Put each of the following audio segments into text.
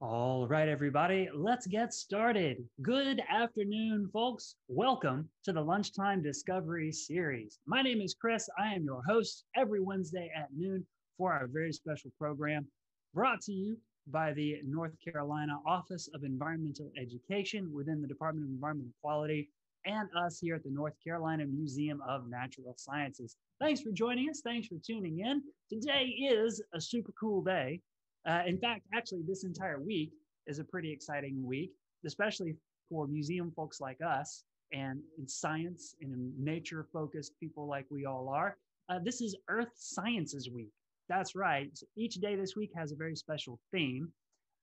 All right, everybody, let's get started. Good afternoon, folks. Welcome to the Lunchtime Discovery Series. My name is Chris. I am your host every Wednesday at noon for our very special program brought to you by the North Carolina Office of Environmental Education within the Department of Environmental Quality and us here at the North Carolina Museum of Natural Sciences. Thanks for joining us. Thanks for tuning in. Today is a super cool day. Uh, in fact, actually, this entire week is a pretty exciting week, especially for museum folks like us and in science and in nature focused people like we all are. Uh, this is Earth Sciences Week. That's right. So each day this week has a very special theme.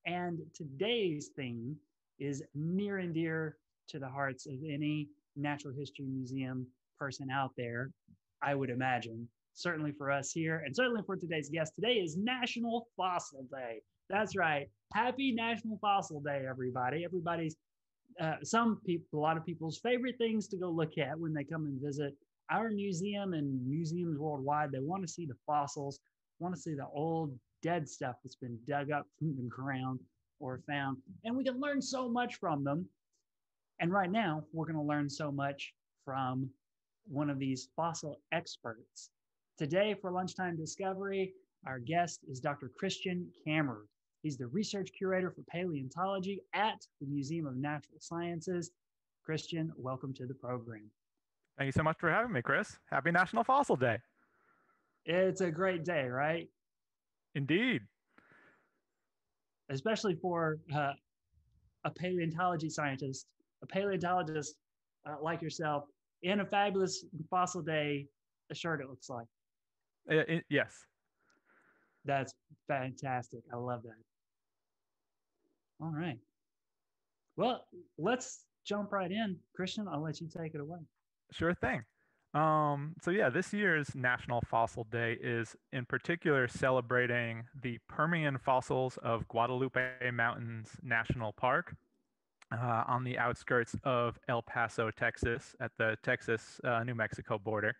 And today's theme is near and dear to the hearts of any natural history museum person out there, I would imagine certainly for us here, and certainly for today's guest. Today is National Fossil Day. That's right. Happy National Fossil Day, everybody. Everybody's, uh, some people, a lot of people's favorite things to go look at when they come and visit our museum and museums worldwide. They want to see the fossils, want to see the old dead stuff that's been dug up from the ground or found. And we can learn so much from them. And right now, we're going to learn so much from one of these fossil experts. Today, for Lunchtime Discovery, our guest is Dr. Christian Kammerer. He's the research curator for paleontology at the Museum of Natural Sciences. Christian, welcome to the program. Thank you so much for having me, Chris. Happy National Fossil Day. It's a great day, right? Indeed. Especially for uh, a paleontology scientist, a paleontologist uh, like yourself, in a fabulous fossil day, a shirt it looks like. Uh, it, yes. That's fantastic. I love that. All right. Well, let's jump right in. Christian, I'll let you take it away. Sure thing. Um, so, yeah, this year's National Fossil Day is in particular celebrating the Permian fossils of Guadalupe Mountains National Park uh, on the outskirts of El Paso, Texas, at the Texas uh, New Mexico border.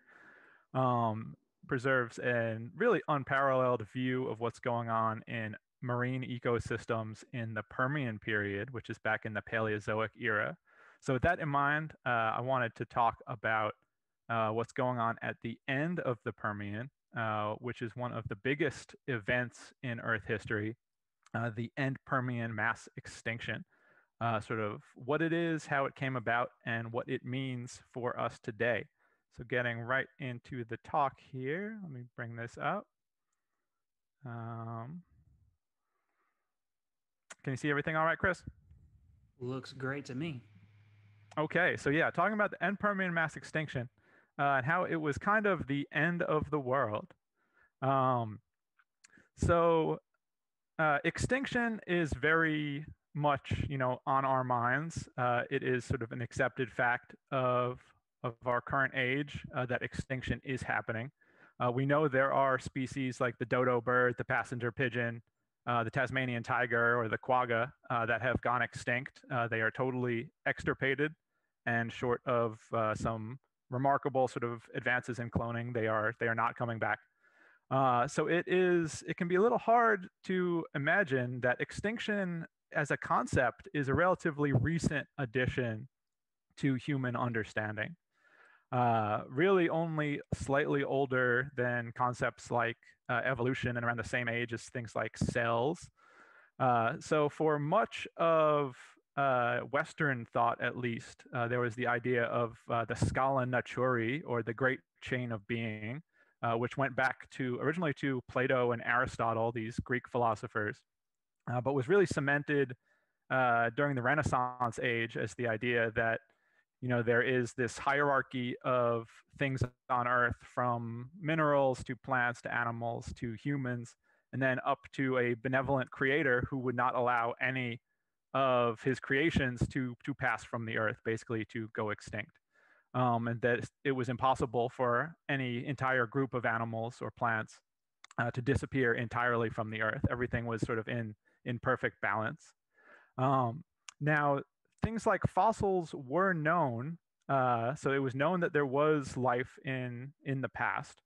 Um, preserves a really unparalleled view of what's going on in marine ecosystems in the Permian period, which is back in the Paleozoic era. So, with that in mind, uh, I wanted to talk about uh, what's going on at the end of the Permian, uh, which is one of the biggest events in Earth history, uh, the end Permian mass extinction. Uh, sort of what it is, how it came about, and what it means for us today. So getting right into the talk here, let me bring this up. Um, can you see everything all right, Chris? Looks great to me. Okay, so yeah, talking about the end Permian mass extinction uh, and how it was kind of the end of the world. Um, so uh, extinction is very much, you know, on our minds. Uh, it is sort of an accepted fact of of our current age uh, that extinction is happening. Uh, we know there are species like the dodo bird, the passenger pigeon, uh, the Tasmanian tiger, or the quagga uh, that have gone extinct. Uh, they are totally extirpated, and short of uh, some remarkable sort of advances in cloning, they are they are not coming back. so it is it can be a little hard to imagine that extinction as a concept is a relatively recent addition to human understanding uh, really only slightly older than concepts like uh, evolution and around the same age as things like cells. Uh, so, for much of uh, Western thought, at least, uh, there was the idea of uh, the scala naturae, or the great chain of being, which went back to originally to Plato and Aristotle, these Greek philosophers, but was really cemented during the Renaissance age as the idea that you know there is this hierarchy of things on earth from minerals to plants to animals to humans and then up to a benevolent creator who would not allow any of his creations to to pass from the earth basically to go extinct. Um, and that it was impossible for any entire group of animals or plants uh, to disappear entirely from the earth. Everything was sort of in in perfect balance. Um, now things like fossils were known. Uh, so it was known that there was life in in the past.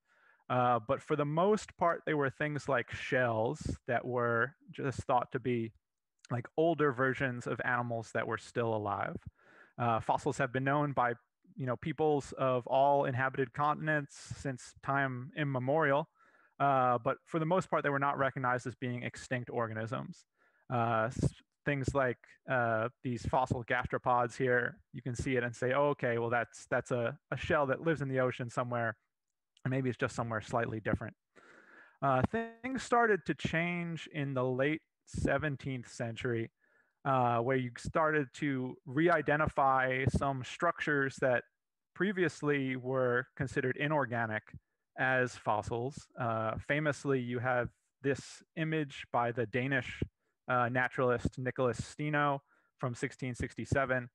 Uh, but for the most part, they were things like shells that were just thought to be like older versions of animals that were still alive. Uh, fossils have been known by you know peoples of all inhabited continents since time immemorial, uh, but for the most part, they were not recognized as being extinct organisms. Uh, things like uh, these fossil gastropods here, you can see it and say, oh, okay, well, that's, that's a, a shell that lives in the ocean somewhere, and maybe it's just somewhere slightly different. Uh, things started to change in the late 17th century, uh, where you started to re-identify some structures that previously were considered inorganic as fossils. Uh, famously, you have this image by the Danish uh, naturalist Nicholas Steno from 1667,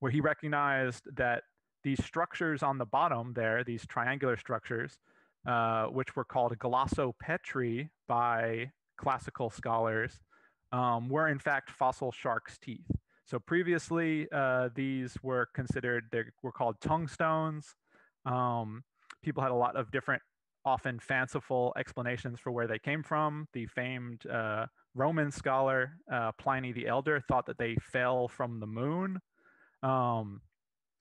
where he recognized that these structures on the bottom there, these triangular structures, uh, which were called glossopetrae by classical scholars, um, were in fact fossil shark's teeth. So previously, uh, these were considered, they were called tongue stones. Um, people had a lot of different, often fanciful explanations for where they came from. The famed uh, Roman scholar uh, Pliny the Elder thought that they fell from the moon. Um,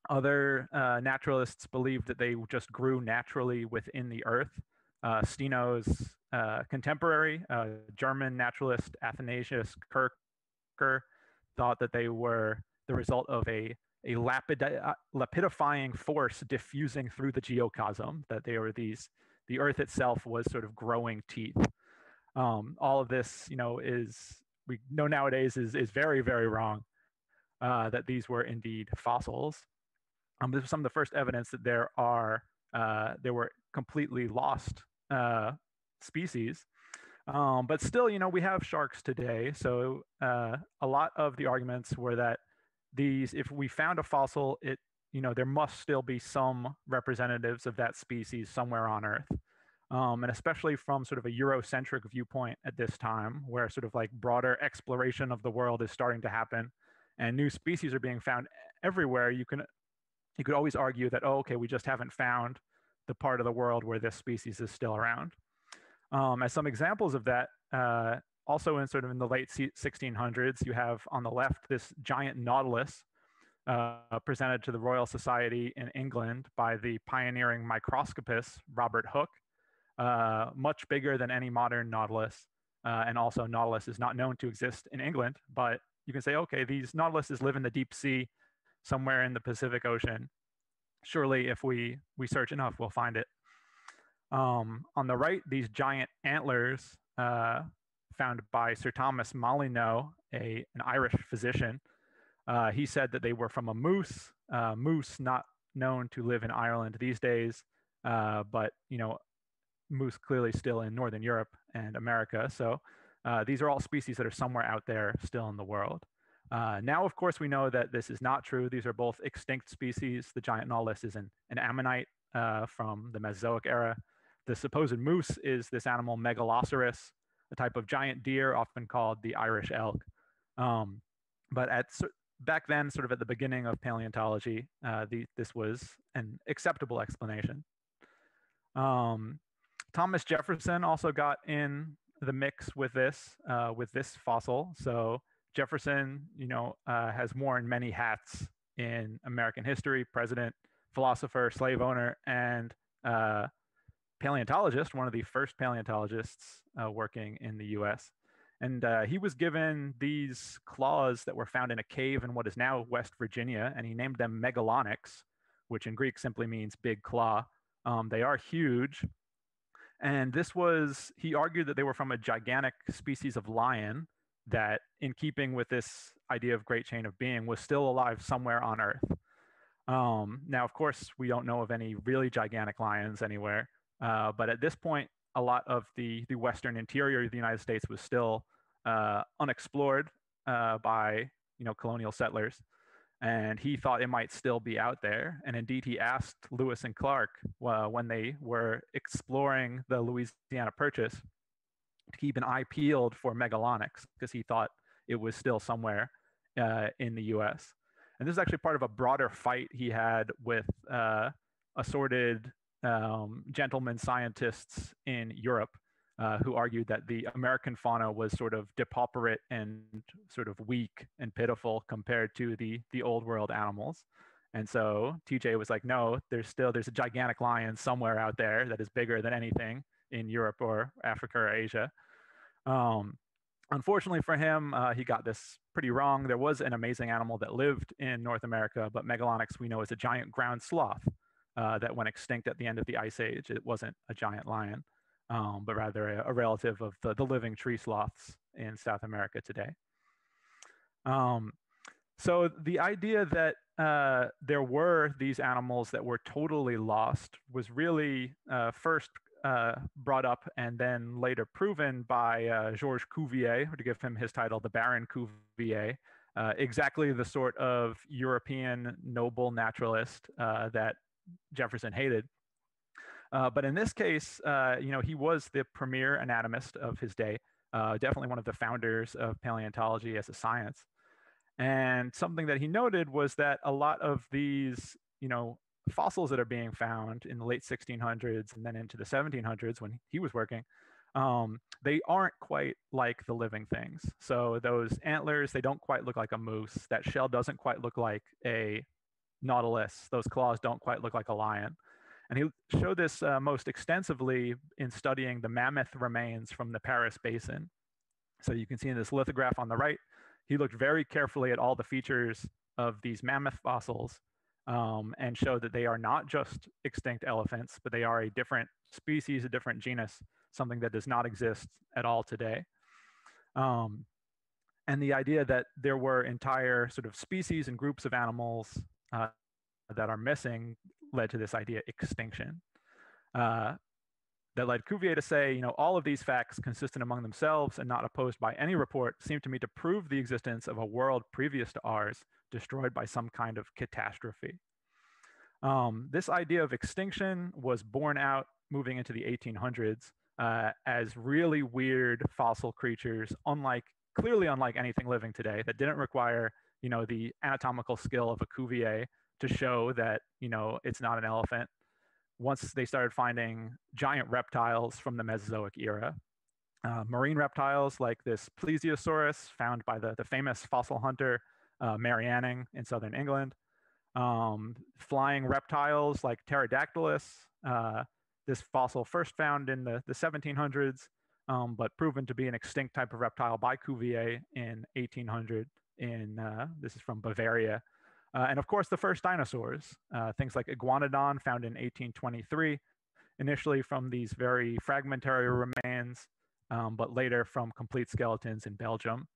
other uh, naturalists believed that they just grew naturally within the earth. Uh, Steno's uh, contemporary, uh, German naturalist Athanasius Kircher, thought that they were the result of a, a lapid- uh, lapidifying force diffusing through the geocosm, that they were these, the earth itself was sort of growing teeth. Um, all of this, you know, is we know nowadays is is very very wrong. Uh, that these were indeed fossils. Um, this was some of the first evidence that there are uh, there were completely lost uh, species. Um, but still, you know, we have sharks today. So uh, a lot of the arguments were that these, if we found a fossil, it, you know, there must still be some representatives of that species somewhere on Earth um, and especially from sort of a Eurocentric viewpoint at this time, where sort of like broader exploration of the world is starting to happen, and new species are being found everywhere. You can you could always argue that oh, okay, we just haven't found the part of the world where this species is still around. Um, as some examples of that, uh, also in sort of in the late 1600s, you have on the left this giant nautilus uh, presented to the Royal Society in England by the pioneering microscopist Robert Hooke. Uh, much bigger than any modern Nautilus. Uh, and also, Nautilus is not known to exist in England, but you can say, okay, these Nautiluses live in the deep sea somewhere in the Pacific Ocean. Surely, if we, we search enough, we'll find it. Um, on the right, these giant antlers uh, found by Sir Thomas Molyneux, a, an Irish physician. Uh, he said that they were from a moose, uh, moose not known to live in Ireland these days, uh, but you know moose clearly still in Northern Europe and America. So uh, these are all species that are somewhere out there still in the world. Uh, now, of course, we know that this is not true. These are both extinct species. The giant nautilus is an, an ammonite uh, from the Mesozoic era. The supposed moose is this animal Megaloceros, a type of giant deer often called the Irish elk. Um, but at back then, sort of at the beginning of paleontology, uh, the, this was an acceptable explanation. Um, Thomas Jefferson also got in the mix with this uh, with this fossil. So Jefferson, you know, uh, has worn many hats in American history: president, philosopher, slave owner, and uh, paleontologist. One of the first paleontologists uh, working in the U.S. And uh, he was given these claws that were found in a cave in what is now West Virginia, and he named them megalonyx, which in Greek simply means big claw. Um, they are huge, and this was, he argued that they were from a gigantic species of lion that, in keeping with this idea of great chain of being, was still alive somewhere on Earth. Um, now, of course, we don't know of any really gigantic lions anywhere, uh, but at this point, a lot of the, the western interior of the United States was still uh, unexplored uh, by you know colonial settlers and he thought it might still be out there. And indeed, he asked Lewis and Clark uh, when they were exploring the Louisiana Purchase to keep an eye peeled for megalonyx because he thought it was still somewhere uh, in the US. And this is actually part of a broader fight he had with uh, assorted um, gentlemen scientists in Europe. Uh, who argued that the American fauna was sort of depauperate and sort of weak and pitiful compared to the the old world animals. And so TJ was like, no, there's still there's a gigantic lion somewhere out there that is bigger than anything in Europe or Africa or Asia. Um, unfortunately for him, uh, he got this pretty wrong. There was an amazing animal that lived in North America, but Megalonyx we know is a giant ground sloth uh, that went extinct at the end of the Ice Age. It wasn't a giant lion, um, but rather a, a, relative of the, the living tree sloths in South America today. Um, so the idea that uh, there were these animals that were totally lost was really uh, first uh, brought up and then later proven by uh, Georges Cuvier, to give him his title, the Baron Cuvier, uh, exactly the sort of European noble naturalist uh, that Jefferson hated. Uh, but in this case, uh, you know, he was the premier anatomist of his day, uh, definitely one of the founders of paleontology as a science. And something that he noted was that a lot of these, you know, fossils that are being found in the late 1600s and then into the 1700s when he was working, um, they aren't quite like the living things. So those antlers, they don't quite look like a moose. That shell doesn't quite look like a nautilus. Those claws don't quite look like a lion. And he showed this uh, most extensively in studying the mammoth remains from the Paris Basin. So you can see in this lithograph on the right, he looked very carefully at all the features of these mammoth fossils um, and showed that they are not just extinct elephants, but they are a different species, a different genus, something that does not exist at all today. Um, and the idea that there were entire sort of species and groups of animals uh, that are missing led to this idea extinction. Uh, that led Cuvier to say, you know, all of these facts consistent among themselves and not opposed by any report seem to me to prove the existence of a world previous to ours destroyed by some kind of catastrophe. Um, this idea of extinction was borne out moving into the 1800s uh, as really weird fossil creatures, unlike clearly unlike anything living today, that didn't require you know the anatomical skill of a Cuvier to show that you know it's not an elephant once they started finding giant reptiles from the Mesozoic era. Uh, marine reptiles like this plesiosaurus found by the, the famous fossil hunter uh, Mary Anning in southern England. Um, flying reptiles like Pterodactylus, uh, this fossil first found in the, the 1700s, um, but proven to be an extinct type of reptile by Cuvier in 1800 in, uh, this is from Bavaria, uh, and of course, the first dinosaurs, uh, things like Iguanodon, found in 1823, initially from these very fragmentary remains, um, but later from complete skeletons in Belgium,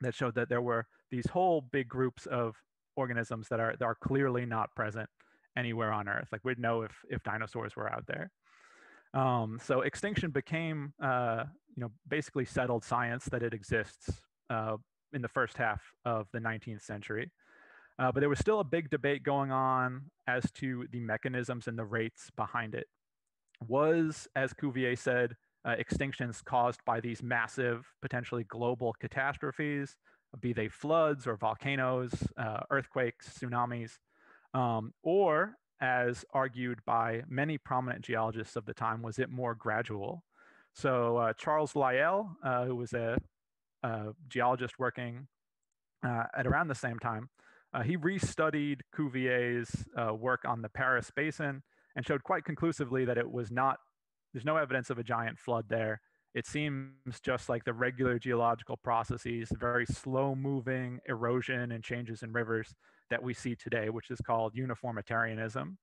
that showed that there were these whole big groups of organisms that are, that are clearly not present anywhere on Earth. Like we'd know if, if dinosaurs were out there. Um, so extinction became, uh, you know, basically settled science that it exists uh, in the first half of the 19th century. Uh, but there was still a big debate going on as to the mechanisms and the rates behind it. Was, as Cuvier said, uh, extinctions caused by these massive, potentially global catastrophes, be they floods or volcanoes, uh, earthquakes, tsunamis, um, or as argued by many prominent geologists of the time, was it more gradual? So uh, Charles Lyell, uh, who was a, a geologist working uh, at around the same time, uh, he restudied Cuvier's uh, work on the Paris Basin and showed quite conclusively that it was not, there's no evidence of a giant flood there. It seems just like the regular geological processes, very slow moving erosion and changes in rivers that we see today, which is called uniformitarianism.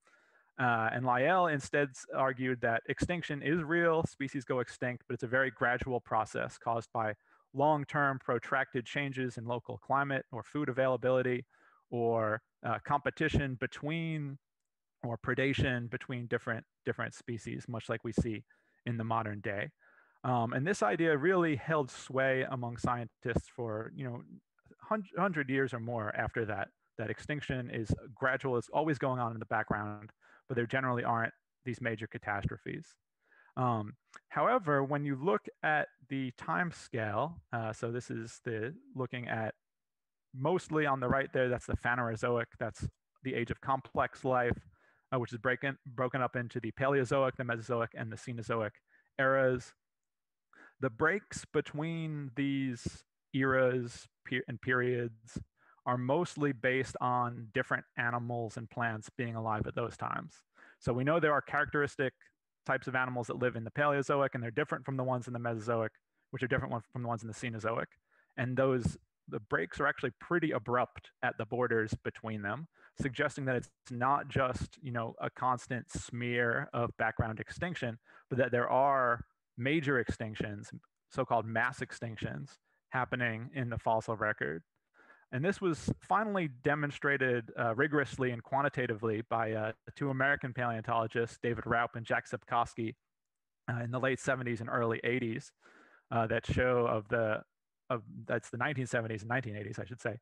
Uh, and Lyell instead argued that extinction is real, species go extinct, but it's a very gradual process caused by long term protracted changes in local climate or food availability or uh, competition between or predation between different different species, much like we see in the modern day. Um, and this idea really held sway among scientists for you know 100 years or more after that. That extinction is gradual, it's always going on in the background, but there generally aren't these major catastrophes. Um, however, when you look at the time scale, uh, so this is the looking at mostly on the right there, that's the Phanerozoic. That's the age of complex life, uh, which is breaking, broken up into the Paleozoic, the Mesozoic, and the Cenozoic eras. the breaks between these eras and periods are mostly based on different animals and plants being alive at those times. So we know there are characteristic types of animals that live in the Paleozoic, and they're different from the ones in the Mesozoic, which are different from the ones in the Cenozoic. And those the breaks are actually pretty abrupt at the borders between them, suggesting that it's not just you know a constant smear of background extinction, but that there are major extinctions, so-called mass extinctions, happening in the fossil record. And this was finally demonstrated uh, rigorously and quantitatively by uh, two American paleontologists, David Raup and Jack Sepkoski, uh, in the late 70s and early 80s, uh, that show of the of that's the 1970s and 1980s, I should say,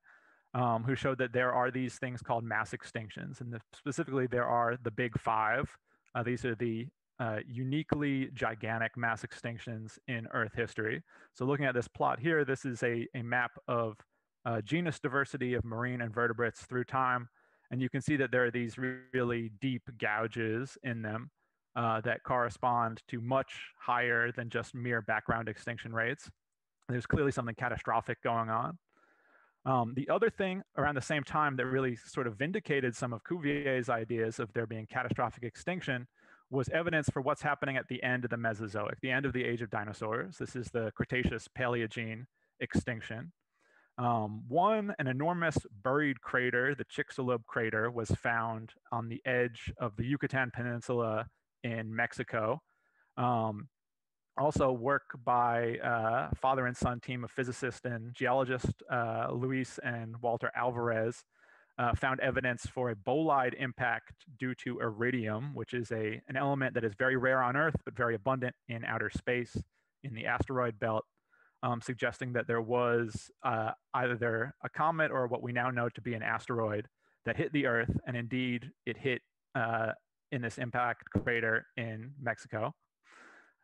um, who showed that there are these things called mass extinctions, and the, specifically there are the big five. Uh, these are the uh, uniquely gigantic mass extinctions in Earth history. So looking at this plot here, this is a, a map of uh, genus diversity of marine invertebrates through time. And you can see that there are these really deep gouges in them uh, that correspond to much higher than just mere background extinction rates. There's clearly something catastrophic going on. Um, the other thing around the same time that really sort of vindicated some of Cuvier's ideas of there being catastrophic extinction was evidence for what's happening at the end of the Mesozoic, the end of the age of dinosaurs. This is the Cretaceous Paleogene extinction. Um, one, an enormous buried crater, the Chicxulub crater, was found on the edge of the Yucatan Peninsula in Mexico. Um, also, work by uh, father and son team of physicists and geologists, uh, Luis and Walter Alvarez, uh, found evidence for a bolide impact due to iridium, which is a, an element that is very rare on Earth, but very abundant in outer space in the asteroid belt um, suggesting that there was uh, either a comet or what we now know to be an asteroid that hit the Earth, and indeed it hit uh, in this impact crater in Mexico.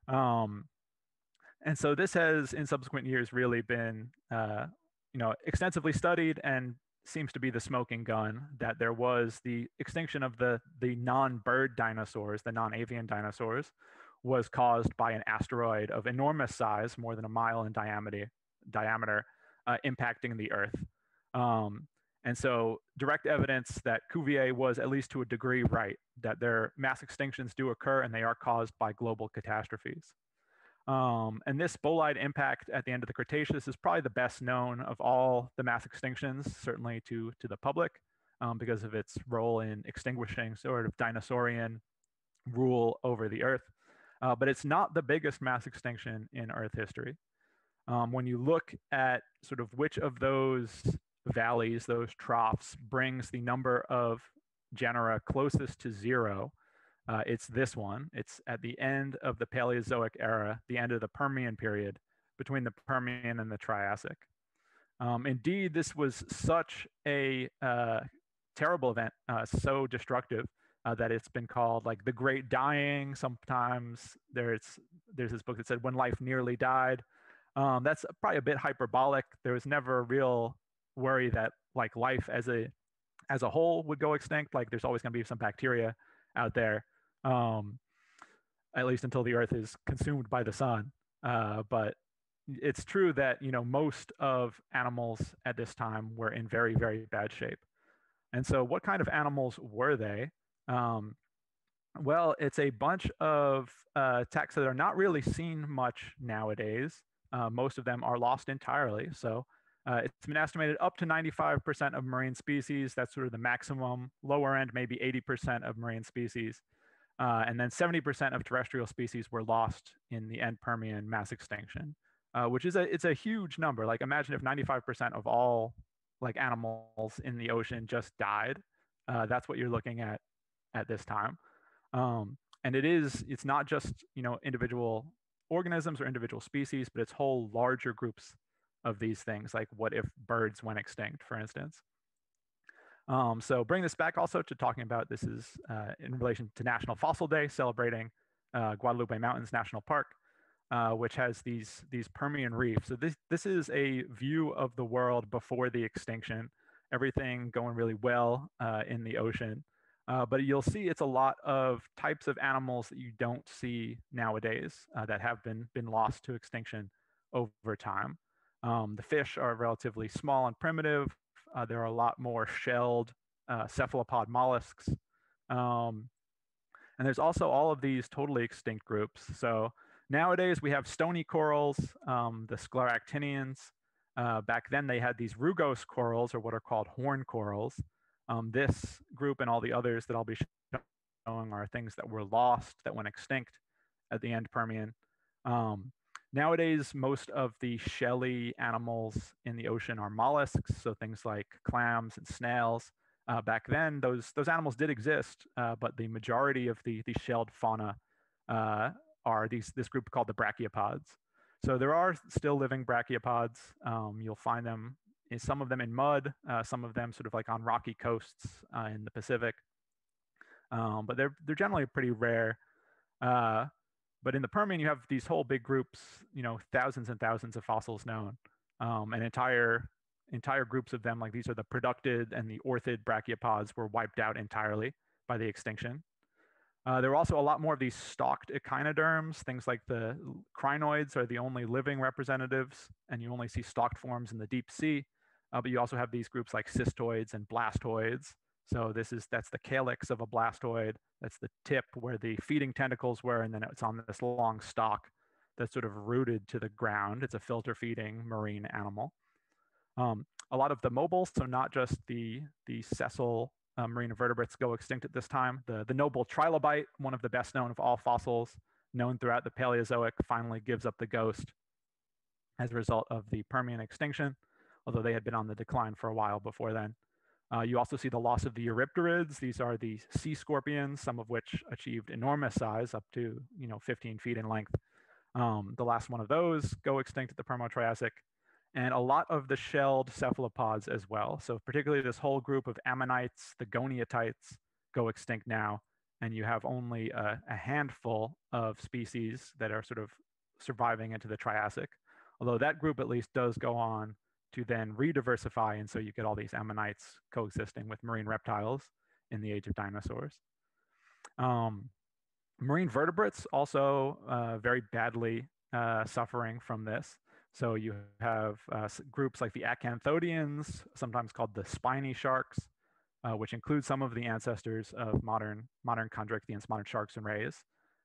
Um, and so this has, in subsequent years, really been, uh, you know, extensively studied and seems to be the smoking gun that there was the extinction of the the non-bird dinosaurs, the non-avian dinosaurs, was caused by an asteroid of enormous size, more than a mile in diameter, diameter uh, impacting the Earth. Um, and so, direct evidence that Cuvier was, at least to a degree, right, that their mass extinctions do occur and they are caused by global catastrophes. Um, and this bolide impact at the end of the Cretaceous is probably the best known of all the mass extinctions, certainly to, to the public, um, because of its role in extinguishing sort of dinosaurian rule over the Earth uh, but it's not the biggest mass extinction in Earth history. Um, when you look at sort of which of those valleys, those troughs, brings the number of genera closest to zero, uh, it's this one. It's at the end of the Paleozoic era, the end of the Permian period, between the Permian and the Triassic. Um, indeed, this was such a uh, terrible event, uh, so destructive, uh, that it's been called like the great dying sometimes there's there's this book that said when life nearly died um, that's probably a bit hyperbolic there was never a real worry that like life as a as a whole would go extinct like there's always going to be some bacteria out there um, at least until the earth is consumed by the sun uh, but it's true that you know most of animals at this time were in very very bad shape and so what kind of animals were they um, well, it's a bunch of uh, taxa that are not really seen much nowadays. Uh, most of them are lost entirely. So uh, it's been estimated up to 95% of marine species. That's sort of the maximum. Lower end, maybe 80% of marine species. Uh, and then 70% of terrestrial species were lost in the end Permian mass extinction, uh, which is a it's a huge number. Like imagine if 95% of all like animals in the ocean just died. Uh, that's what you're looking at at this time. Um, and it is, it's not just, you know, individual organisms or individual species, but it's whole larger groups of these things, like what if birds went extinct, for instance. Um, so bring this back also to talking about this is uh, in relation to National Fossil Day, celebrating uh, Guadalupe Mountains National Park, uh, which has these these Permian reefs. So this this is a view of the world before the extinction. Everything going really well uh, in the ocean, Uh, but you'll see it's a lot of types of animals that you don't see nowadays uh, that have been, been lost to extinction over time. Um, the fish are relatively small and primitive. Uh, there are a lot more shelled uh, cephalopod mollusks. Um, and there's also all of these totally extinct groups. So nowadays we have stony corals, um, the scleractinians. Uh, back then they had these rugose corals or what are called horn corals. Um, this group and all the others that I'll be showing are things that were lost, that went extinct at the end Permian. Um, nowadays, most of the shelly animals in the ocean are mollusks, so things like clams and snails. Uh, back then, those those animals did exist, uh, but the majority of the the shelled fauna uh, are these this group called the brachiopods. So there are still living brachiopods. Um, you'll find them some of them in mud, uh, some of them sort of like on rocky coasts uh, in the Pacific. Um, but they're they're generally pretty rare. But in the Permian, you have these whole big groups, you know, thousands and thousands of fossils known, um, and entire entire groups of them, like these are the productid and the orthid brachiopods, were wiped out entirely by the extinction. Uh, there were also a lot more of these stalked echinoderms. Things like the crinoids are the only living representatives, and you only see stalked forms in the deep sea. Uh, but you also have these groups like cystoids and blastoids. So this is that's the calyx of a blastoid. That's the tip where the feeding tentacles were, and then it's on this long stalk that's sort of rooted to the ground. It's a filter feeding marine animal. Um, a lot of the mobile, so not just the the sessile uh, marine invertebrates, go extinct at this time. The the noble trilobite, one of the best known of all fossils known throughout the Paleozoic, finally gives up the ghost as a result of the Permian extinction although they had been on the decline for a while before then. Uh, you also see the loss of the Eurypterids. These are the sea scorpions, some of which achieved enormous size, up to you know 15 feet in length. Um, the last one of those go extinct at the Permo-Triassic, and a lot of the shelled cephalopods as well. So particularly this whole group of ammonites, the goniatites, go extinct now, and you have only a, a handful of species that are sort of surviving into the Triassic. Although that group at least does go on to then re-diversify, And so you get all these ammonites coexisting with marine reptiles in the age of dinosaurs. Um, marine vertebrates also uh, very badly uh, suffering from this. So you have uh, groups like the acanthodians, sometimes called the spiny sharks, uh, which include some of the ancestors of modern modern chondrichthyans, modern sharks and rays.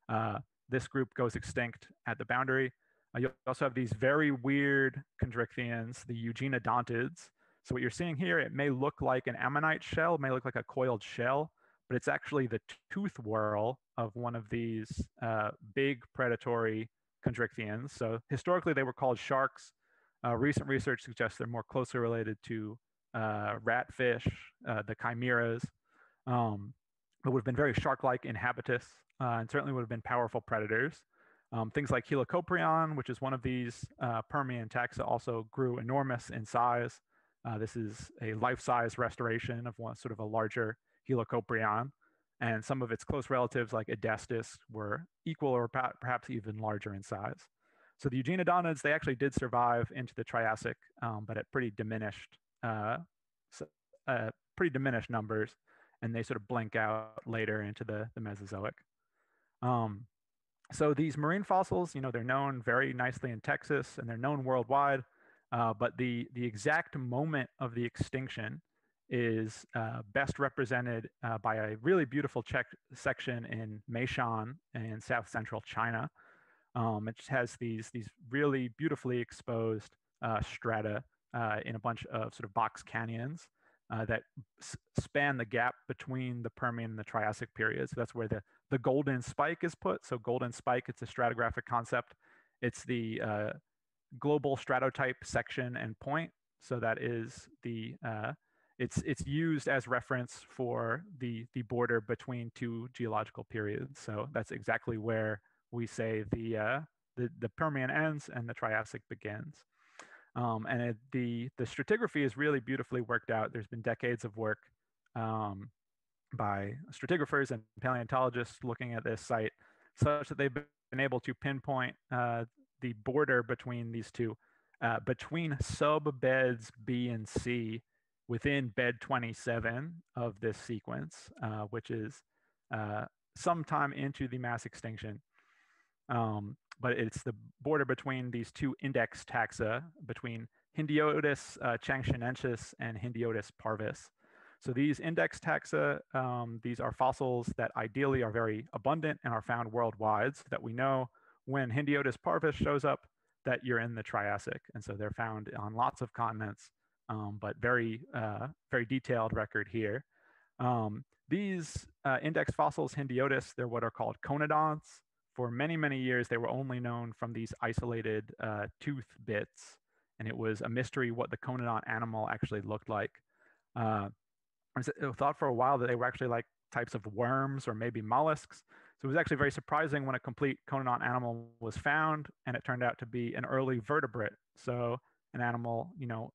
Uh, this group goes extinct at the boundary uh, you also have these very weird chondrichthyans, the eugenodontids. So what you're seeing here, it may look like an ammonite shell, may look like a coiled shell, but it's actually the tooth whorl of one of these uh, big predatory chondrichthyans. So historically, they were called sharks. Uh, recent research suggests they're more closely related to uh, ratfish, uh, the chimeras, um, but would have been very shark-like in habitus uh, and certainly would have been powerful predators. Um, things like Helicoprion, which is one of these uh, Permian taxa, also grew enormous in size. Uh, this is a life-size restoration of one sort of a larger Helicoprion, and some of its close relatives, like Edestus, were equal or perhaps even larger in size. So the eugenodontids, they actually did survive into the Triassic, um, but at pretty diminished, uh, uh, pretty diminished numbers, and they sort of blink out later into the, the Mesozoic. Um, so these marine fossils, you know, they're known very nicely in Texas and they're known worldwide, uh, but the, the exact moment of the extinction is uh, best represented uh, by a really beautiful section in Meishan in south central China. Um, it has these, these really beautifully exposed uh, strata uh, in a bunch of sort of box canyons uh, that s- span the gap between the Permian and the Triassic period. So that's where the the golden spike is put. So golden spike, it's a stratigraphic concept. It's the uh, global stratotype section and point. So that is the uh, it's it's used as reference for the the border between two geological periods. So that's exactly where we say the uh, the, the Permian ends and the Triassic begins. Um, and it, the the stratigraphy is really beautifully worked out. There's been decades of work um, by stratigraphers and paleontologists looking at this site such that they've been able to pinpoint uh, the border between these two, uh, between sub beds B and C within bed 27 of this sequence, uh, which is uh, sometime into the mass extinction. Um, but it's the border between these two index taxa, between Hindeodus uh, changxingensis and Hindeodus parvus. So these index taxa, um, these are fossils that ideally are very abundant and are found worldwide so that we know when Hindeodus parvus shows up that you're in the Triassic. And so they're found on lots of continents, um, but very, uh, very detailed record here. Um, these uh, index fossils, Hindeodus, they're what are called conodonts. For many, many years, they were only known from these isolated uh, tooth bits, and it was a mystery what the conodont animal actually looked like. Uh, it thought for a while that they were actually like types of worms or maybe mollusks. So it was actually very surprising when a complete conodont animal was found, and it turned out to be an early vertebrate. So an animal, you know,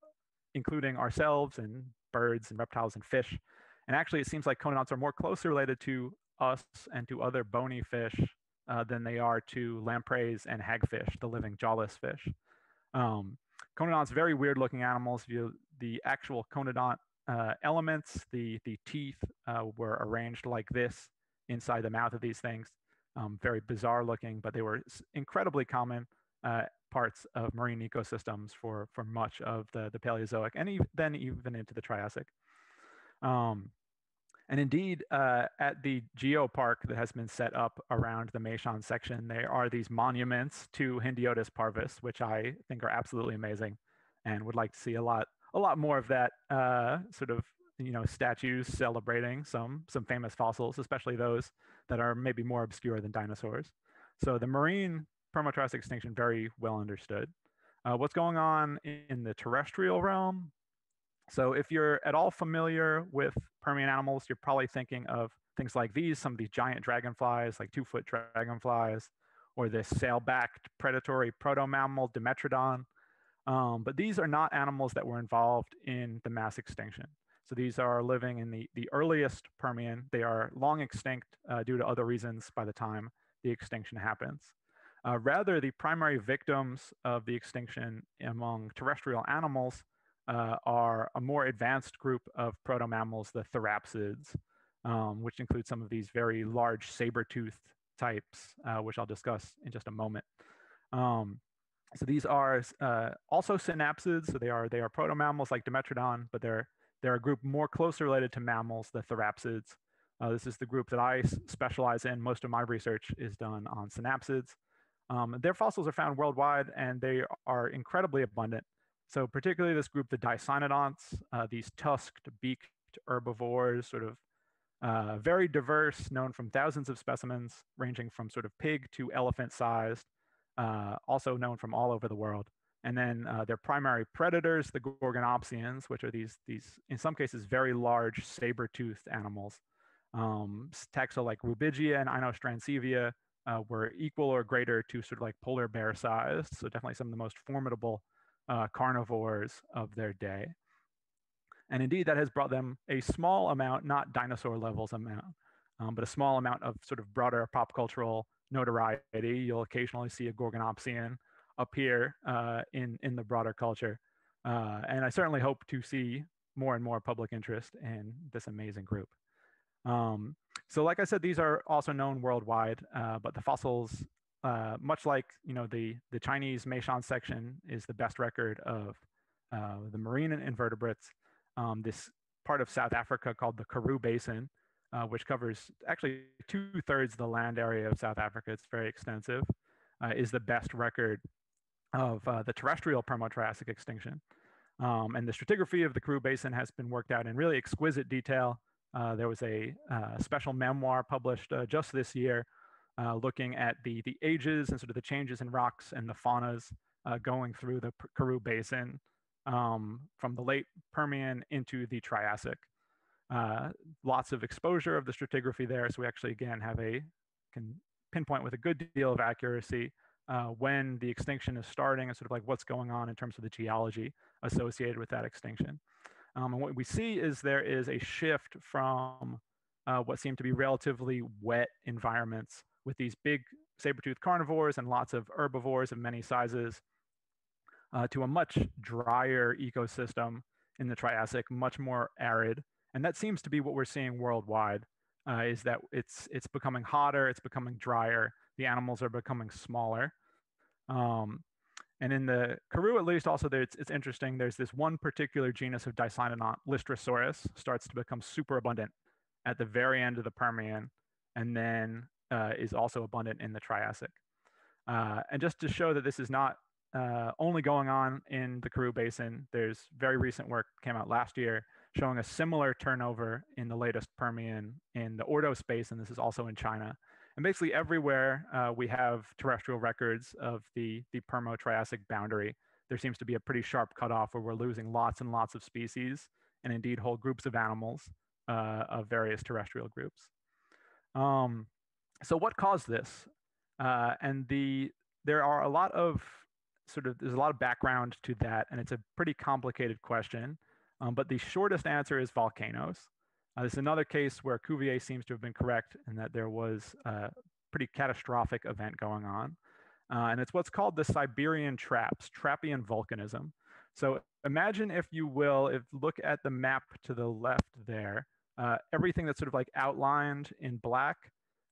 including ourselves and birds and reptiles and fish. And actually, it seems like conodonts are more closely related to us and to other bony fish uh, than they are to lampreys and hagfish, the living jawless fish. Um, conodonts, very weird looking animals. The actual conodont uh, elements. The, the teeth uh, were arranged like this inside the mouth of these things. Um, very bizarre looking, but they were incredibly common uh, parts of marine ecosystems for, for much of the, the Paleozoic and even, then even into the Triassic. Um, and indeed, uh, at the geopark that has been set up around the Meishan section, there are these monuments to Hindeodus parvus, which I think are absolutely amazing and would like to see a lot a lot more of that uh, sort of you know statues celebrating some some famous fossils, especially those that are maybe more obscure than dinosaurs. So the marine Permo-Triassic extinction very well understood. Uh, what's going on in the terrestrial realm? So if you're at all familiar with Permian animals, you're probably thinking of things like these, some of these giant dragonflies, like two-foot dragonflies, or this sail-backed predatory proto-mammal Dimetrodon, um, but these are not animals that were involved in the mass extinction. So these are living in the, the earliest Permian. They are long extinct uh, due to other reasons by the time the extinction happens. Uh, rather, the primary victims of the extinction among terrestrial animals uh, are a more advanced group of proto-mammals, the therapsids, um, which include some of these very large saber-toothed types, uh, which I'll discuss in just a moment. Um, so these are uh, also synapsids. So they are they are proto-mammals like Dimetrodon, but they're they're a group more closely related to mammals, the therapsids. Uh, this is the group that I specialize in. Most of my research is done on synapsids. Um, their fossils are found worldwide, and they are incredibly abundant. So particularly this group, the Dicynodonts, uh, these tusked, beaked herbivores, sort of uh, very diverse, known from thousands of specimens, ranging from sort of pig to elephant-sized uh, also known from all over the world. And then uh, their primary predators, the Gorgonopsians, which are these, these in some cases, very large saber-toothed animals. Um, taxa like Rubidgea and Inostrancevia uh, were equal or greater to sort of like polar bear sized. So definitely some of the most formidable uh, carnivores of their day. And indeed, that has brought them a small amount, not dinosaur levels amount, um, but a small amount of sort of broader pop cultural notoriety. You'll occasionally see a Gorgonopsian appear uh, in, in the broader culture. Uh, and I certainly hope to see more and more public interest in this amazing group. Um, so like I said, these are also known worldwide, uh, but the fossils, uh, much like you know the, the Chinese Meishan section is the best record of uh, the marine invertebrates. Um, this part of South Africa called the Karoo Basin uh, which covers actually two thirds of the land area of South Africa. It's very extensive, uh, is the best record of uh, the terrestrial Permo-Triassic extinction. Um, and the stratigraphy of the Karoo Basin has been worked out in really exquisite detail. Uh, there was a uh, special memoir published uh, just this year looking at the, the ages and sort of the changes in rocks and the faunas going through the Karoo Basin um, from the late Permian into the Triassic. Uh, lots of exposure of the stratigraphy there. So we actually, again, have a, can pinpoint with a good deal of accuracy uh, when the extinction is starting and sort of like what's going on in terms of the geology associated with that extinction. Um, and what we see is there is a shift from uh, what seem to be relatively wet environments with these big saber-toothed carnivores and lots of herbivores of many sizes uh, to a much drier ecosystem in the Triassic, much more arid. And that seems to be what we're seeing worldwide, uh, is that it's, it's becoming hotter, it's becoming drier, the animals are becoming smaller. Um, and in the Karoo, at least, also it's, it's interesting. There's this one particular genus of Dicynodont, Lystrosaurus, starts to become super abundant at the very end of the Permian, and then uh, is also abundant in the Triassic. Uh, and just to show that this is not uh, only going on in the Karoo Basin, there's very recent work came out last year showing a similar turnover in the latest Permian in the Ordos and This is also in China. And basically everywhere uh, we have terrestrial records of the, the Permo-Triassic boundary, there seems to be a pretty sharp cutoff where we're losing lots and lots of species and indeed whole groups of animals uh, of various terrestrial groups. Um, so what caused this? Uh, and the there are a lot of sort of there's a lot of background to that, and it's a pretty complicated question. Um, but the shortest answer is volcanoes. Uh, this is another case where Cuvier seems to have been correct in that there was a pretty catastrophic event going on. Uh, and it's what's called the Siberian traps, Trappean volcanism. So imagine, if you will, if look at the map to the left there, uh, everything that's sort of like outlined in black,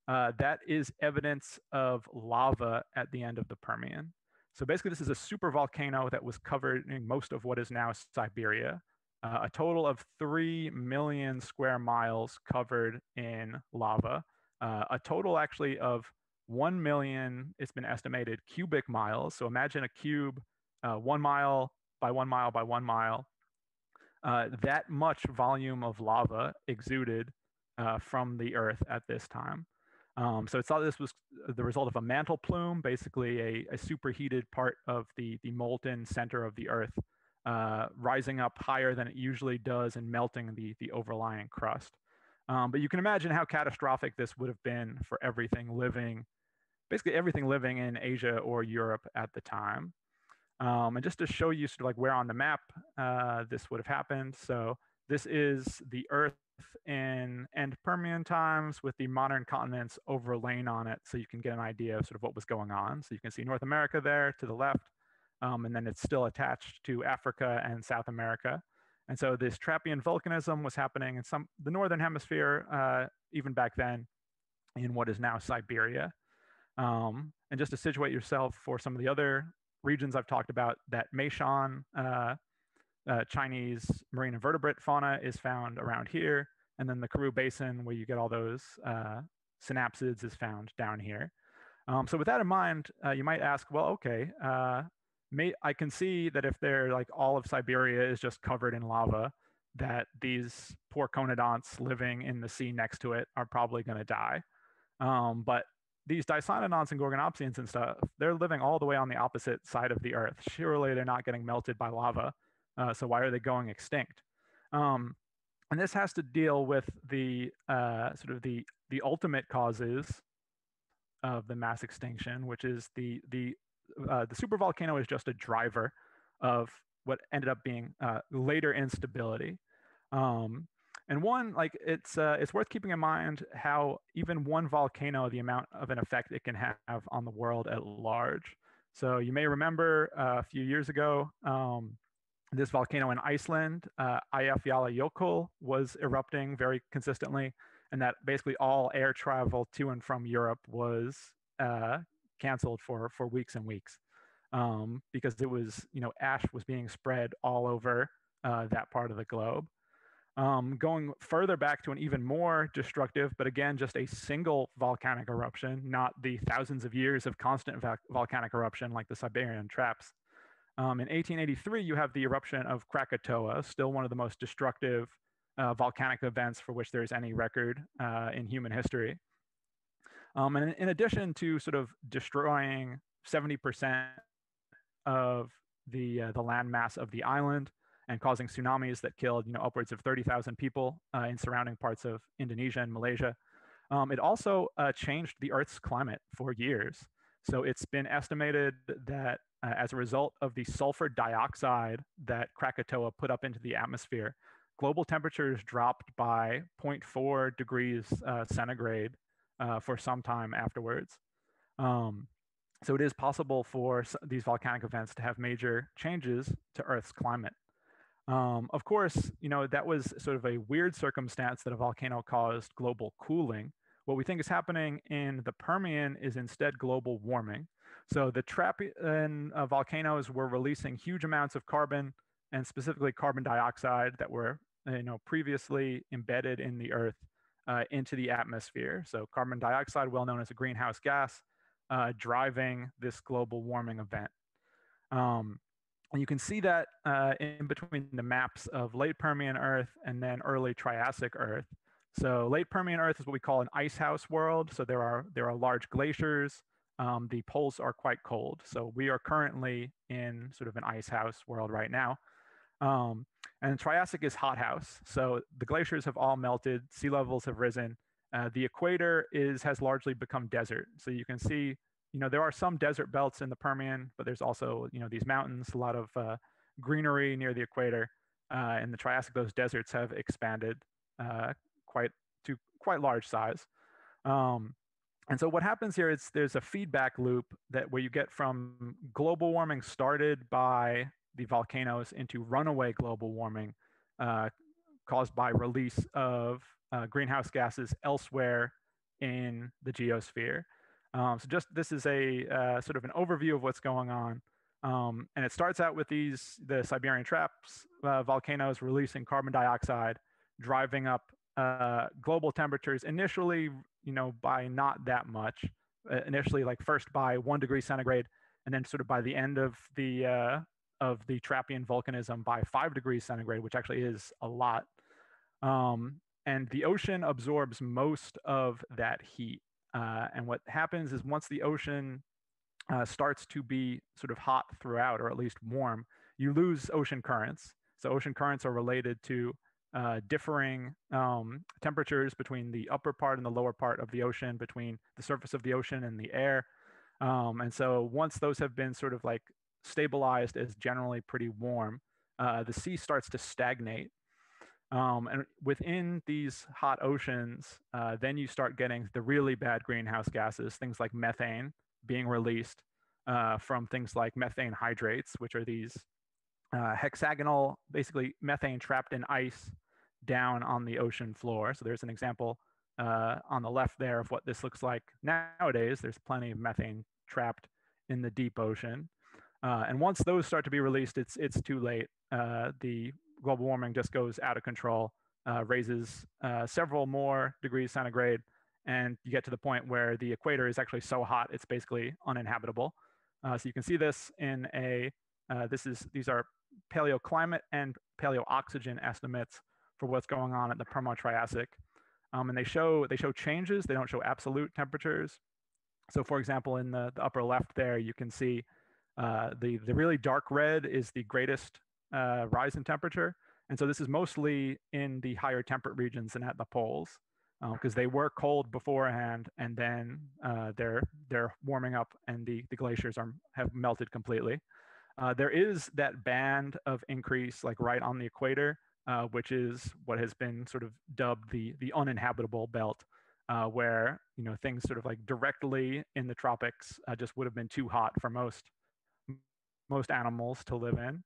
uh, that is evidence of lava at the end of the Permian. So basically, this is a super volcano that was covering most of what is now Siberia. Uh, a total of 3 million square miles covered in lava. Uh, a total actually of 1 million, it's been estimated, cubic miles. So imagine a cube, uh, one mile by one mile by one mile. Uh, that much volume of lava exuded uh, from the earth at this time. Um, so it's thought this was the result of a mantle plume, basically a, a superheated part of the, the molten center of the earth, uh, rising up higher than it usually does and melting the, the overlying crust. Um, but you can imagine how catastrophic this would have been for everything living, basically everything living in Asia or Europe at the time. Um, and just to show you sort of like where on the map uh, this would have happened. So this is the Earth in end Permian times with the modern continents overlaying on it so you can get an idea of sort of what was going on. So you can see North America there to the left, um, and then it's still attached to Africa and South America. And so this Trappean volcanism was happening in some the northern hemisphere, uh, even back then, in what is now Siberia. Um, and just to situate yourself for some of the other regions I've talked about, that Meishan uh, uh, Chinese marine invertebrate fauna is found around here. And then the Karoo Basin, where you get all those uh, synapsids, is found down here. Um, so with that in mind, uh, you might ask, well, okay, uh, may, I can see that if they're like all of Siberia is just covered in lava, that these poor conodonts living in the sea next to it are probably going to die. Um, but these dicynodonts and gorgonopsians and stuff, they're living all the way on the opposite side of the earth. Surely they're not getting melted by lava. Uh, so why are they going extinct? Um, and this has to deal with the uh, sort of the the ultimate causes of the mass extinction, which is the the uh, the supervolcano is just a driver of what ended up being uh, later instability. Um, and one, like it's uh, it's worth keeping in mind how even one volcano, the amount of an effect it can have on the world at large. So you may remember uh, a few years ago, um, this volcano in Iceland, uh, Eyjafjallajökull, was erupting very consistently, and that basically all air travel to and from Europe was uh, canceled for for weeks and weeks um, because it was you know ash was being spread all over uh, that part of the globe. Um, going further back to an even more destructive, but again, just a single volcanic eruption, not the thousands of years of constant volcanic eruption like the Siberian traps. Um, in 1883, you have the eruption of Krakatoa, still one of the most destructive uh, volcanic events for which there's any record uh, in human history. Um, and in, addition to sort of destroying 70% of the, uh, the land mass of the island and causing tsunamis that killed you know, upwards of 30,000 people uh, in surrounding parts of Indonesia and Malaysia, um, it also uh, changed the Earth's climate for years. So it's been estimated that uh, as a result of the sulfur dioxide that Krakatoa put up into the atmosphere, global temperatures dropped by 0.4 degrees uh, centigrade uh, for some time afterwards. Um, so it is possible for these volcanic events to have major changes to Earth's climate. Um, of course, you know, that was sort of a weird circumstance that a volcano caused global cooling. What we think is happening in the Permian is instead global warming. So the Trappean uh, volcanoes were releasing huge amounts of carbon and specifically carbon dioxide that were you know previously embedded in the earth uh, into the atmosphere. So carbon dioxide, well known as a greenhouse gas, uh, driving this global warming event. Um, and you can see that uh, in between the maps of late Permian Earth and then early Triassic Earth. So late Permian Earth is what we call an ice house world. So there are there are large glaciers. Um, the poles are quite cold. So we are currently in sort of an ice house world right now. Um, and Triassic is hothouse. So the glaciers have all melted, sea levels have risen. Uh, the equator is has largely become desert. So you can see, you know, there are some desert belts in the Permian, but there's also, you know, these mountains, a lot of uh, greenery near the equator. Uh, the Triassic, those deserts have expanded uh, quite to quite large size. Um, and so what happens here is there's a feedback loop that where you get from global warming started by the volcanoes into runaway global warming uh, caused by release of uh, greenhouse gases elsewhere in the geosphere. Um, so just this is a uh, sort of an overview of what's going on. Um, and it starts out with these, the Siberian traps uh, volcanoes releasing carbon dioxide, driving up uh, global temperatures initially, you know, by not that much. Uh, initially, like first by one degree centigrade, and then sort of by the end of the of the Trappean volcanism by five degrees centigrade, which actually is a lot. Um, and the ocean absorbs most of that heat. Uh, and what happens is once the ocean uh, starts to be sort of hot throughout, or at least warm, you lose ocean currents. So ocean currents are related to uh, differing um, temperatures between the upper part and the lower part of the ocean, between the surface of the ocean and the air. Um, and so once those have been sort of like stabilized as generally pretty warm, uh, the sea starts to stagnate. Um, and within these hot oceans, uh, then you start getting the really bad greenhouse gases, things like methane being released uh, from things like methane hydrates, which are these uh, hexagonal, basically methane trapped in ice down on the ocean floor. So there's an example uh, on the left there of what this looks like nowadays. There's plenty of methane trapped in the deep ocean. Uh, and once those start to be released, it's it's too late. Uh, the global warming just goes out of control, uh, raises uh, several more degrees centigrade, and you get to the point where the equator is actually so hot it's basically uninhabitable. Uh, so you can see this in a uh, this is these are paleoclimate and paleooxygen estimates for what's going on at the Permo-Triassic, um, and they show they show changes. They don't show absolute temperatures. So, for example, in the, the upper left there, you can see uh, the, the really dark red is the greatest uh, rise in temperature. And so this is mostly in the higher temperate regions and at the poles because uh, they were cold beforehand and then uh, they're, they're warming up and the, the glaciers are, have melted completely. Uh, there is that band of increase like right on the equator, which is what has been sort of dubbed the, the uninhabitable belt. Uh, where you know things sort of like directly in the tropics uh, just would have been too hot for most most animals to live in.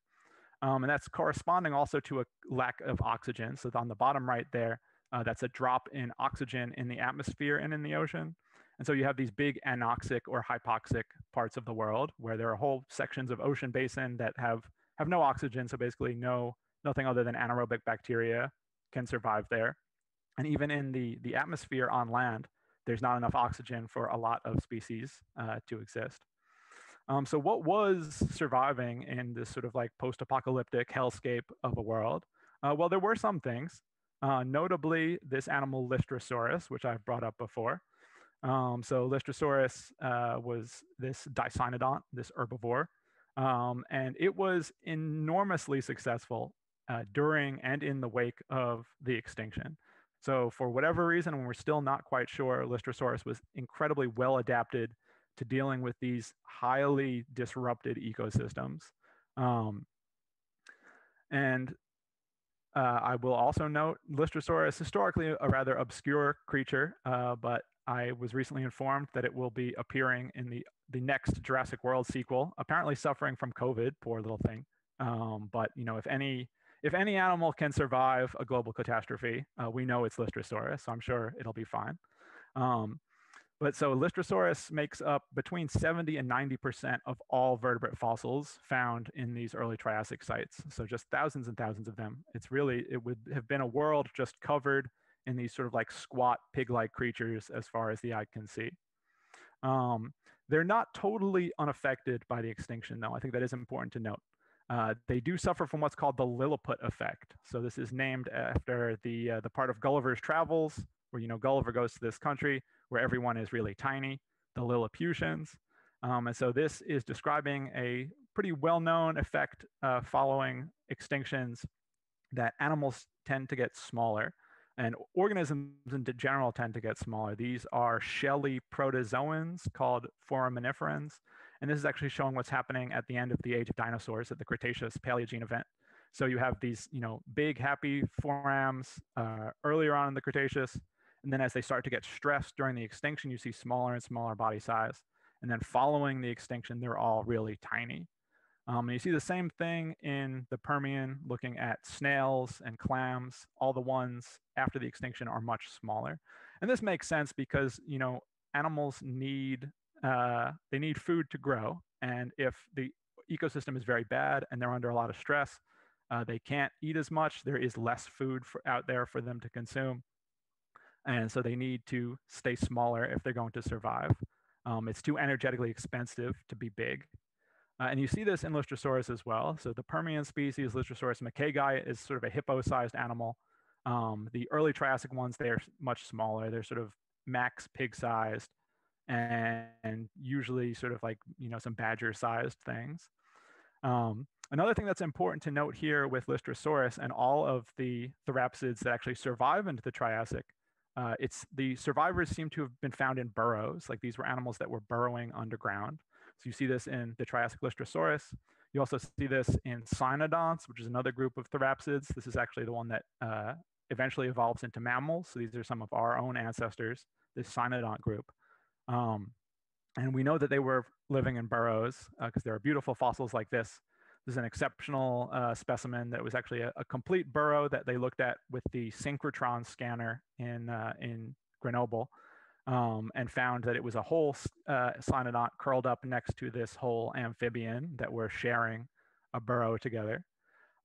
Um, and that's corresponding also to a lack of oxygen. So on the bottom right there, uh, that's a drop in oxygen in the atmosphere and in the ocean. And so you have these big anoxic or hypoxic parts of the world where there are whole sections of ocean basin that have, have no oxygen. So basically no, nothing other than anaerobic bacteria can survive there. And even in the, the atmosphere on land, there's not enough oxygen for a lot of species uh, to exist. Um, so, what was surviving in this sort of like post apocalyptic hellscape of a world? Uh, well, there were some things, uh, notably this animal Lystrosaurus, which I've brought up before. Um, so, Lystrosaurus uh, was this dicynodont, this herbivore, um, and it was enormously successful uh, during and in the wake of the extinction. So, for whatever reason, when we're still not quite sure, Lystrosaurus was incredibly well adapted to dealing with these highly disrupted ecosystems. Um, and uh, I will also note Lystrosaurus, historically a rather obscure creature, uh, but I was recently informed that it will be appearing in the, the next Jurassic World sequel, apparently suffering from COVID, poor little thing. Um, but, you know, if any, if any animal can survive a global catastrophe, uh, we know it's Lystrosaurus, so I'm sure it'll be fine. Um, but so Lystrosaurus makes up between 70 and 90% of all vertebrate fossils found in these early Triassic sites. So just thousands and thousands of them. It's really, it would have been a world just covered in these sort of like squat pig-like creatures as far as the eye can see. Um, they're not totally unaffected by the extinction though. I think that is important to note. Uh, they do suffer from what's called the Lilliput effect. So this is named after the, uh, the part of Gulliver's Travels where, you know, Gulliver goes to this country where everyone is really tiny, the Lilliputians. Um, and so this is describing a pretty well-known effect uh, following extinctions that animals tend to get smaller and organisms in general tend to get smaller. These are shelly protozoans called foraminiferans. And this is actually showing what's happening at the end of the age of dinosaurs at the Cretaceous Paleogene event. So you have these, you know, big happy forams uh, earlier on in the Cretaceous, and then as they start to get stressed during the extinction, you see smaller and smaller body size. And then following the extinction, they're all really tiny. Um, and you see the same thing in the Permian, looking at snails and clams. All the ones after the extinction are much smaller. And this makes sense because, you know, animals need, uh, they need food to grow. And if the ecosystem is very bad and they're under a lot of stress, uh, they can't eat as much. There is less food for, out there for them to consume. And so they need to stay smaller if they're going to survive. Um, it's too energetically expensive to be big. Uh, and you see this in Lystrosaurus as well. So the Permian species, Lystrosaurus maccaigi, is sort of a hippo-sized animal. Um, the early Triassic ones, they're much smaller. They're sort of max pig-sized and, and, usually sort of like, you know, some badger-sized things. Um, another thing that's important to note here with Lystrosaurus and all of the therapsids that actually survive into the Triassic uh, it's the survivors seem to have been found in burrows, like these were animals that were burrowing underground. So you see this in the Triassic Lystrosaurus. You also see this in cynodonts, which is another group of therapsids. This is actually the one that uh, eventually evolves into mammals. So these are some of our own ancestors, this cynodont group. Um, and we know that they were living in burrows because uh, there are beautiful fossils like this this is an exceptional uh, specimen that was actually a, a, complete burrow that they looked at with the synchrotron scanner in, uh, in Grenoble um, and found that it was a whole uh, cynodont curled up next to this whole amphibian that were sharing a burrow together.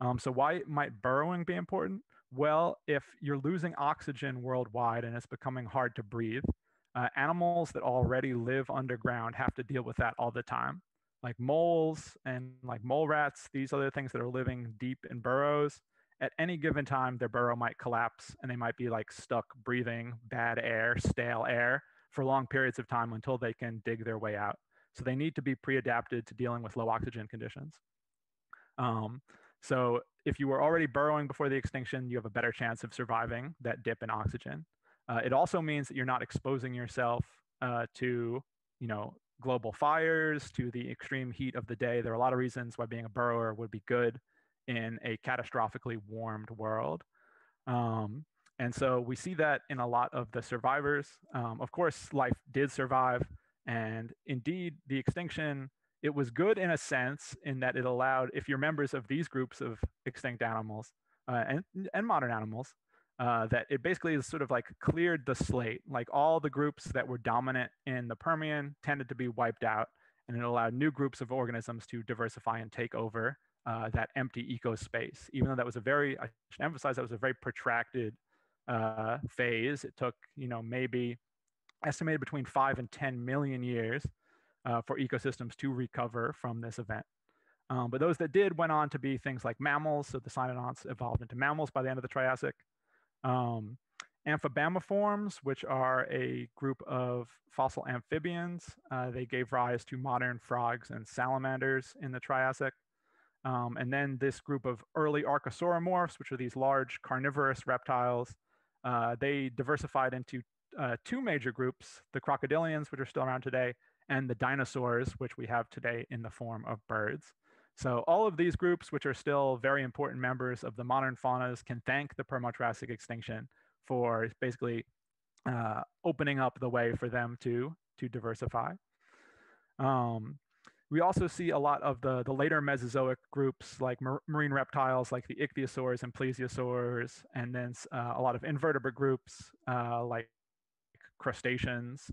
Um, so why might burrowing be important? Well, if you're losing oxygen worldwide and it's becoming hard to breathe, uh, animals that already live underground have to deal with that all the time like moles and like mole rats, these other things that are living deep in burrows, at any given time, their burrow might collapse and they might be like stuck breathing bad air, stale air for long periods of time until they can dig their way out. So they need to be pre-adapted to dealing with low oxygen conditions. Um, so if you were already burrowing before the extinction, you have a better chance of surviving that dip in oxygen. Uh, it also means that you're not exposing yourself uh, to, you know, global fires to the extreme heat of the day. There are a lot of reasons why being a burrower would be good in a catastrophically warmed world. Um, and so we see that in a lot of the survivors. Um, of course, life did survive. And indeed, the extinction, it was good in a sense in that it allowed, if you're members of these groups of extinct animals uh, and, and modern animals, uh, that it basically is sort of like cleared the slate. Like all the groups that were dominant in the Permian tended to be wiped out, and it allowed new groups of organisms to diversify and take over uh, that empty eco space. Even though that was a very, I should emphasize, that was a very protracted uh, phase. It took, you know, maybe estimated between five and 10 million years uh, for ecosystems to recover from this event. Um, but those that did went on to be things like mammals. So the cynodonts evolved into mammals by the end of the Triassic. Um, amphibamiforms, which are a group of fossil amphibians, uh, they gave rise to modern frogs and salamanders in the Triassic. Um, and then this group of early archosauromorphs, which are these large carnivorous reptiles, uh, they diversified into uh, two major groups, the crocodilians, which are still around today, and the dinosaurs, which we have today in the form of birds. So all of these groups, which are still very important members of the modern faunas, can thank the Permo-Triassic extinction for basically uh, opening up the way for them to, to diversify. Um, we also see a lot of the, the later Mesozoic groups like mar- marine reptiles like the ichthyosaurs and plesiosaurs, and then uh, a lot of invertebrate groups uh, like crustaceans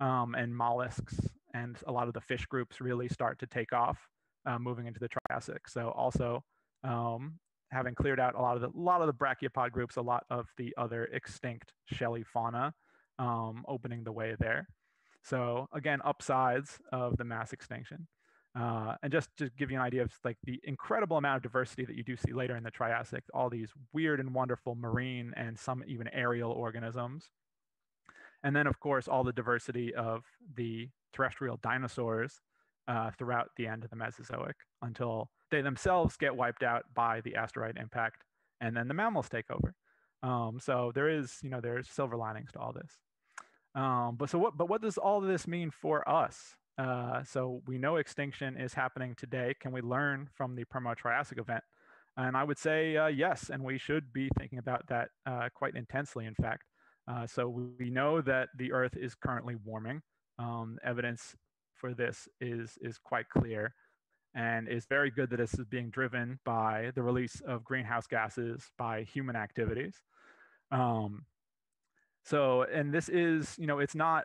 um, and mollusks, and a lot of the fish groups really start to take off uh, moving into the Triassic. So also um, having cleared out a lot of the lot of the brachiopod groups, a lot of the other extinct shelly fauna, um, opening the way there. So again, upsides of the mass extinction. Uh, and just to give you an idea of like the incredible amount of diversity that you do see later in the Triassic, all these weird and wonderful marine and some even aerial organisms. And then of course, all the diversity of the terrestrial dinosaurs uh, throughout the end of the Mesozoic until they themselves get wiped out by the asteroid impact and then the mammals take over. Um, so there is, you know, there's silver linings to all this. Um, but so what, but what does all of this mean for us? Uh, so we know extinction is happening today. Can we learn from the Permo-Triassic event? And I would say uh, yes, and we should be thinking about that uh, quite intensely, in fact. Uh, so we know that the Earth is currently warming. Um, evidence for this is, is quite clear and it's very good that this is being driven by the release of greenhouse gases by human activities. Um, so, and this is, you know, it's not,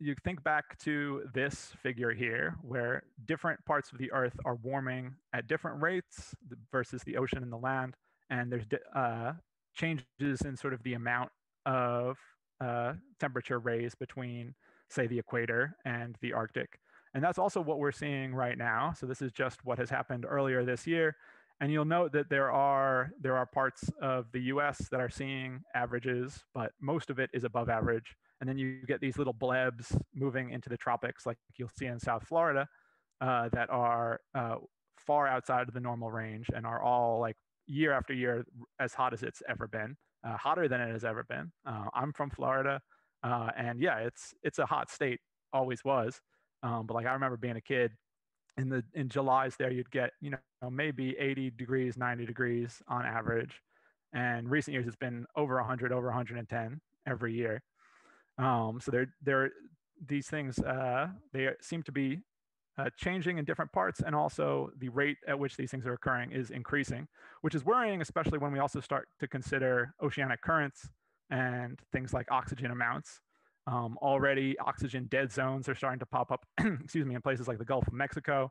you think back to this figure here, where different parts of the earth are warming at different rates versus the ocean and the land. And there's uh, changes in sort of the amount of uh, temperature raised between, say, the equator and the Arctic. And that's also what we're seeing right now. So this is just what has happened earlier this year. And you'll note that there are there are parts of the US that are seeing averages, but most of it is above average. And then you get these little blebs moving into the tropics, like you'll see in South Florida, uh, that are uh, far outside of the normal range and are all like year after year as hot as it's ever been, uh, hotter than it has ever been. Uh, I'm from Florida, uh, and yeah, it's it's a hot state, always was. Um, but like I remember being a kid in the in July's there, you'd get you know maybe 80 degrees, 90 degrees on average, and recent years it's been over 100, over 110 every year. Um, so they're they're these things uh, they seem to be uh, changing in different parts, and also the rate at which these things are occurring is increasing, which is worrying, especially when we also start to consider oceanic currents and things like oxygen amounts. Um, already, oxygen dead zones are starting to pop up, excuse me, in places like the Gulf of Mexico.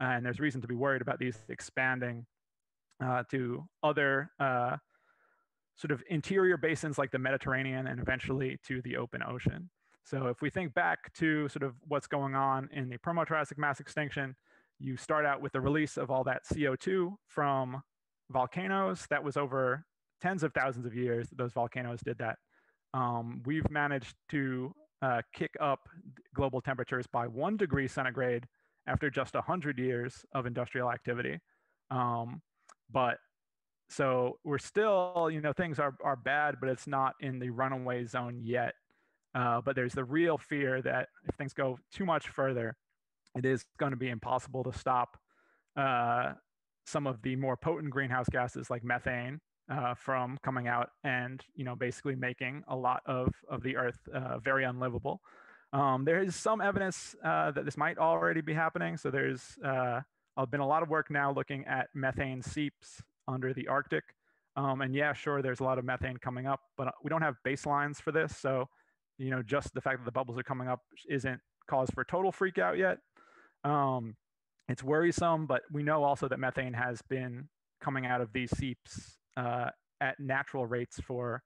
And there's reason to be worried about these expanding uh, to other uh, sort of interior basins like the Mediterranean and eventually to the open ocean. So if we think back to sort of what's going on in the Permo-Triassic mass extinction, you start out with the release of all that CO2 from volcanoes. That was over tens of thousands of years those volcanoes did that um, we've managed to uh, kick up global temperatures by one degree centigrade after just 100 years of industrial activity. Um, but so we're still, you know, things are, are bad, but it's not in the runaway zone yet. Uh, but there's the real fear that if things go too much further, it is going to be impossible to stop uh, some of the more potent greenhouse gases like methane uh, from coming out and you know basically making a lot of of the earth uh, very unlivable. Um, there is some evidence uh, that this might already be happening. So there's uh, been a lot of work now looking at methane seeps under the arctic. Um, and yeah sure there's a lot of methane coming up but we don't have baselines for this. So you know just the fact that the bubbles are coming up isn't cause for total freak out yet. Um, it's worrisome but we know also that methane has been coming out of these seeps uh, at natural rates for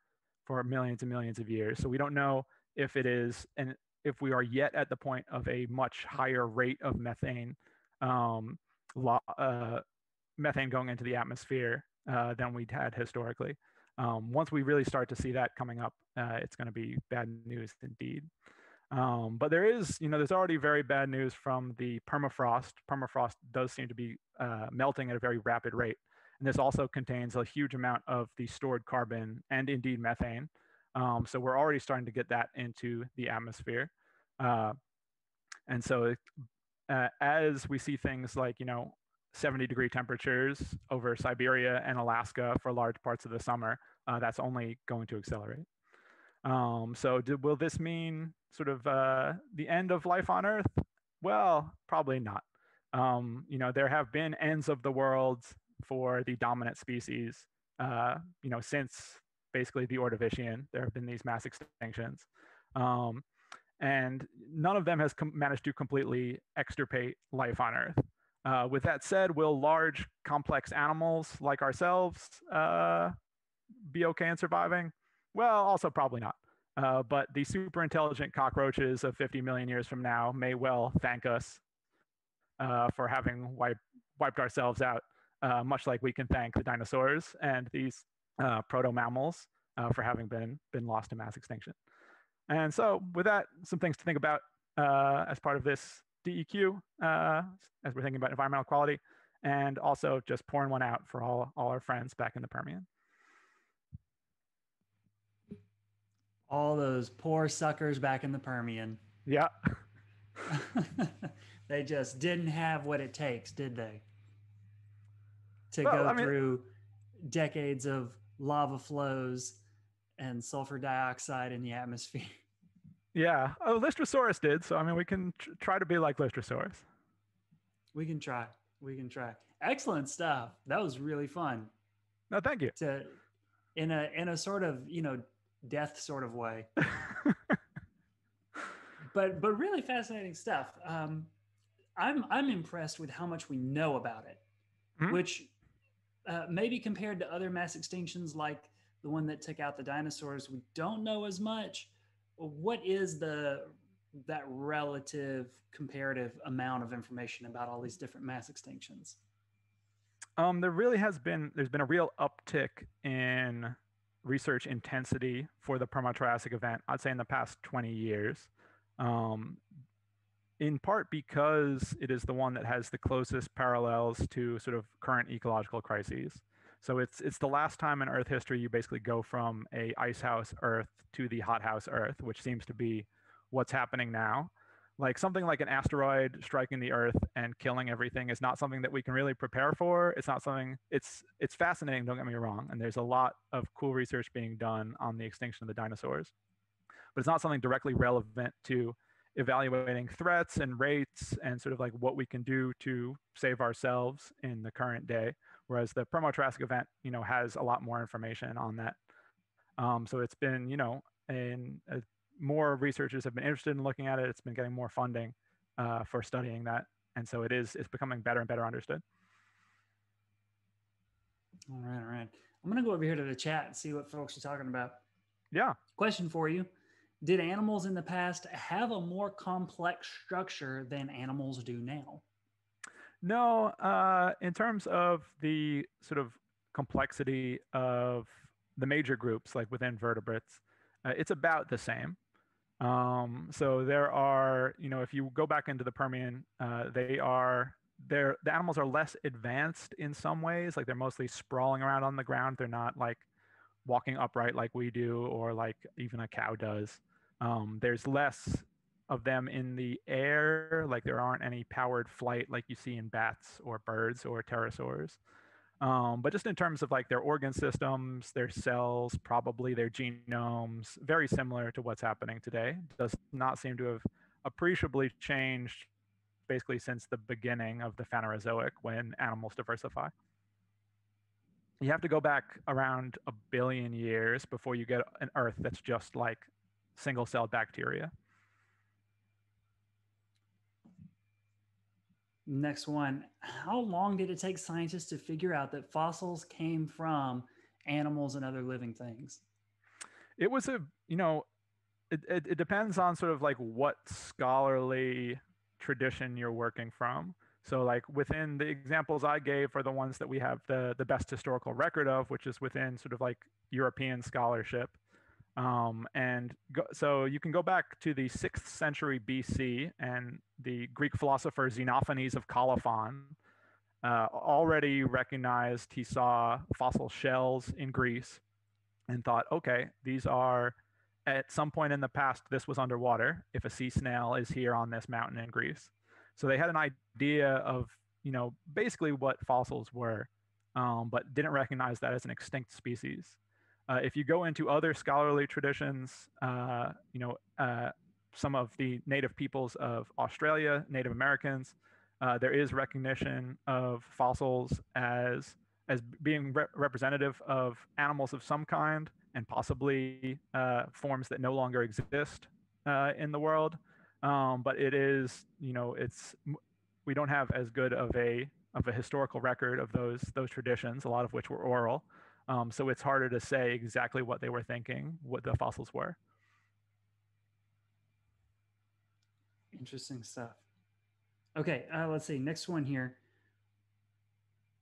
for millions and millions of years. So we don't know if it is and if we are yet at the point of a much higher rate of methane um, uh, methane going into the atmosphere uh, than we'd had historically. Um, once we really start to see that coming up, uh, it's going to be bad news indeed. Um, but there is, you know, there's already very bad news from the permafrost. Permafrost does seem to be uh, melting at a very rapid rate. And this also contains a huge amount of the stored carbon and indeed methane. Um, so we're already starting to get that into the atmosphere. Uh, and so uh, as we see things like, you know, 70 degree temperatures over Siberia and Alaska for large parts of the summer, uh, that's only going to accelerate. Um, so will this mean sort of uh, the end of life on Earth? Well, probably not. Um, you know, there have been ends of the world for the dominant species, uh, you know, since basically the Ordovician. There have been these mass extinctions. Um, and none of them has com- managed to completely extirpate life on Earth. Uh, with that said, will large, complex animals like ourselves uh, be okay in surviving? Well, also probably not. Uh, but the super intelligent cockroaches of 50 million years from now may well thank us uh, for having wipe, wiped ourselves out, uh, much like we can thank the dinosaurs and these uh, proto mammals for having been, been lost to mass extinction. And so, with that, some things to think about as part of this DEQ uh, as we're thinking about environmental quality, and also just pouring one out for all, all our friends back in the Permian. All those poor suckers back in the Permian. Yeah. they just didn't have what it takes, did they? To well, go I mean, through decades of lava flows and sulfur dioxide in the atmosphere. Yeah, oh, Lystrosaurus did. So I mean, we can tr- try to be like Lystrosaurus. We can try. We can try. Excellent stuff. That was really fun. No, thank you. To in a in a sort of you know death sort of way. but but really fascinating stuff. Um, I'm I'm impressed with how much we know about it, mm-hmm. which uh, maybe compared to other mass extinctions like the one that took out the dinosaurs, we don't know as much what is the that relative comparative amount of information about all these different mass extinctions? Um, there really has been there's been a real uptick in research intensity for the Permo-Triassic event. I'd say in the past 20 years, um, in part because it is the one that has the closest parallels to sort of current ecological crises. So it's it's the last time in Earth history you basically go from a ice house Earth to the hothouse Earth, which seems to be what's happening now. Like something like an asteroid striking the Earth and killing everything is not something that we can really prepare for. It's not something. It's it's fascinating. Don't get me wrong, and there's a lot of cool research being done on the extinction of the dinosaurs, but it's not something directly relevant to evaluating threats and rates and sort of like what we can do to save ourselves in the current day whereas the Permo-Triassic event, you know, has a lot more information on that. Um, so it's been, you know, and uh, more researchers have been interested in looking at it. It's been getting more funding uh, for studying that, and so it is. It's becoming better and better understood. All right, all right. I'm gonna go over here to the chat and see what folks are talking about. Yeah. Question for you: Did animals in the past have a more complex structure than animals do now? No, uh, in terms of the sort of complexity of the major groups, like within vertebrates, uh, it's about the same. Um, so there are, you know, if you go back into the Permian, uh, they are they're the animals are less advanced in some ways. Like they're mostly sprawling around on the ground. They're not like walking upright like we do, or like even a cow does. Um, there's less of them in the air, like there aren't any powered flight like you see in bats or birds or pterosaurs. Um, but just in terms of like their organ systems, their cells, probably their genomes, very similar to what's happening today. Does not seem to have appreciably changed basically since the beginning of the Phanerozoic when animals diversify. You have to go back around a billion years before you get an Earth that's just like single celled bacteria. Next one. How long did it take scientists to figure out that fossils came from animals and other living things? It was a, you know, it, it, it depends on sort of like what scholarly tradition you're working from. So, like within the examples I gave are the ones that we have the the best historical record of, which is within sort of like European scholarship. Um, and go, so you can go back to the sixth century BC, and the Greek philosopher Xenophanes of Colophon uh, already recognized he saw fossil shells in Greece and thought, okay, these are at some point in the past, this was underwater. If a sea snail is here on this mountain in Greece, so they had an idea of you know basically what fossils were, um, but didn't recognize that as an extinct species. Uh, if you go into other scholarly traditions, uh, you know, uh, some of the native peoples of Australia, Native Americans, uh, there is recognition of fossils as as being re- representative of animals of some kind and possibly uh, forms that no longer exist uh, in the world. Um, but it is, you know, it's we don't have as good of a of a historical record of those those traditions, a lot of which were oral. Um, so it's harder to say exactly what they were thinking, what the fossils were. Interesting stuff. Okay, uh, let's see. Next one here.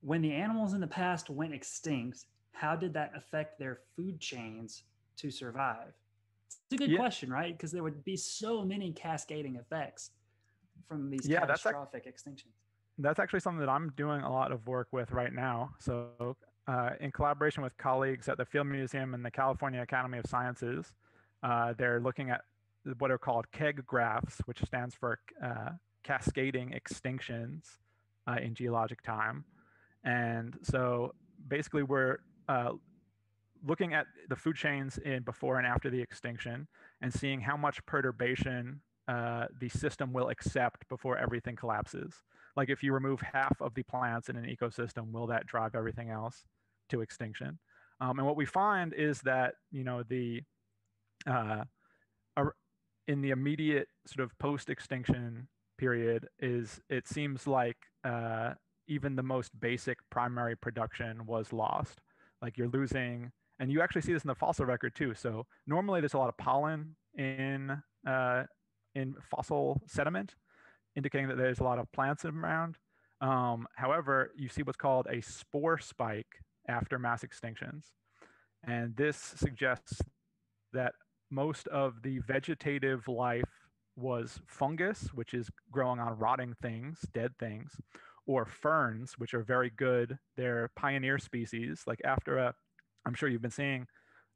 When the animals in the past went extinct, how did that affect their food chains to survive? It's a good yeah. question, right? Because there would be so many cascading effects from these yeah, catastrophic that's ac- extinctions. That's actually something that I'm doing a lot of work with right now. So, uh, in collaboration with colleagues at the Field Museum and the California Academy of Sciences, uh, they're looking at what are called KEG graphs, which stands for uh, cascading extinctions uh, in geologic time. And so basically, we're uh, looking at the food chains in before and after the extinction and seeing how much perturbation uh, the system will accept before everything collapses. Like if you remove half of the plants in an ecosystem, will that drive everything else to extinction? Um, and what we find is that you know the uh, in the immediate sort of post-extinction period is it seems like uh, even the most basic primary production was lost. Like you're losing, and you actually see this in the fossil record too. So normally there's a lot of pollen in uh, in fossil sediment, indicating that there's a lot of plants around. Um, however, you see what's called a spore spike after mass extinctions, and this suggests that most of the vegetative life was fungus, which is growing on rotting things, dead things, or ferns, which are very good. They're pioneer species. Like after a, I'm sure you've been seeing,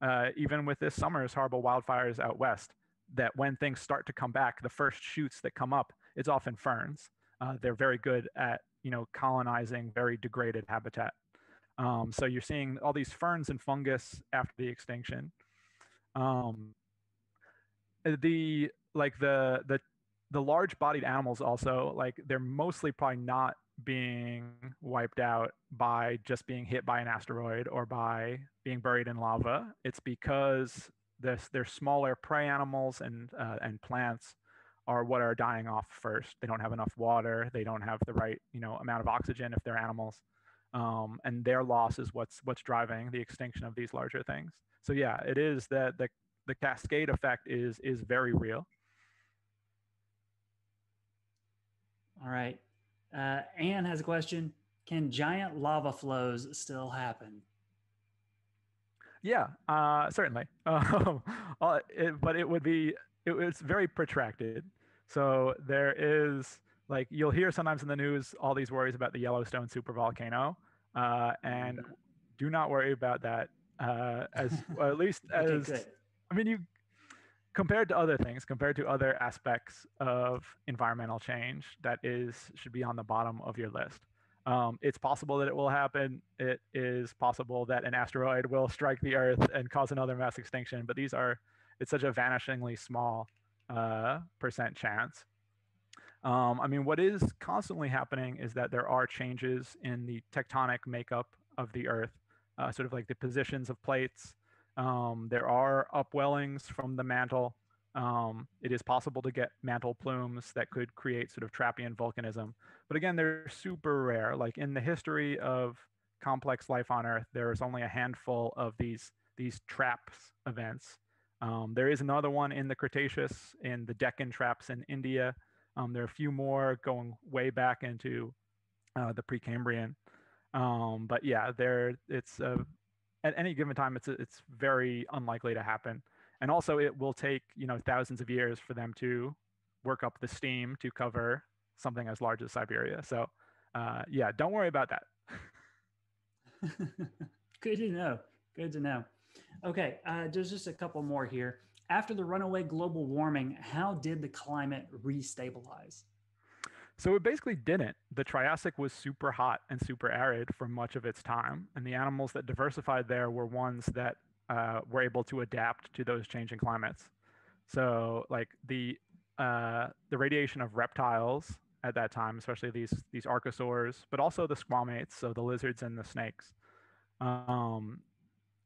uh, even with this summer's horrible wildfires out west, that when things start to come back, the first shoots that come up, it's often ferns. Uh, they're very good at you know colonizing very degraded habitat. Um, so you're seeing all these ferns and fungus after the extinction. Um, the like the the the large bodied animals also like they're mostly probably not being wiped out by just being hit by an asteroid or by being buried in lava it's because this their smaller prey animals and uh, and plants are what are dying off first they don't have enough water they don't have the right you know amount of oxygen if they're animals um, and their loss is what's what's driving the extinction of these larger things so yeah it is that the the cascade effect is is very real. All right. Uh, Anne has a question. Can giant lava flows still happen? Yeah, uh, certainly. Um, uh, it, but it would be, it, it's very protracted. So there is, like, you'll hear sometimes in the news all these worries about the Yellowstone supervolcano. Uh, and mm-hmm. do not worry about that uh, as, well, at least as, okay, I mean, you compared to other things, compared to other aspects of environmental change, that is should be on the bottom of your list. Um, it's possible that it will happen. It is possible that an asteroid will strike the Earth and cause another mass extinction. But these are it's such a vanishingly small uh, percent chance. Um, I mean, what is constantly happening is that there are changes in the tectonic makeup of the Earth, uh, sort of like the positions of plates, um, there are upwellings from the mantle. Um, it is possible to get mantle plumes that could create sort of trappean volcanism. But again, they're super rare. Like in the history of complex life on Earth, there is only a handful of these, these traps events. Um, there is another one in the Cretaceous in the Deccan traps in India. Um, there are a few more going way back into uh, the Precambrian. Um, but yeah, there it's a at any given time, it's it's very unlikely to happen. And also, it will take you know thousands of years for them to work up the steam to cover something as large as Siberia. So, uh, yeah, don't worry about that. Good to know. Good to know. Okay, uh, there's just a couple more here. After the runaway global warming, how did the climate restabilize? So it basically didn't. The Triassic was super hot and super arid for much of its time, and the animals that diversified there were ones that uh, were able to adapt to those changing climates. So, like the uh, the radiation of reptiles at that time, especially these these archosaurs, but also the squamates, so the lizards and the snakes. Um,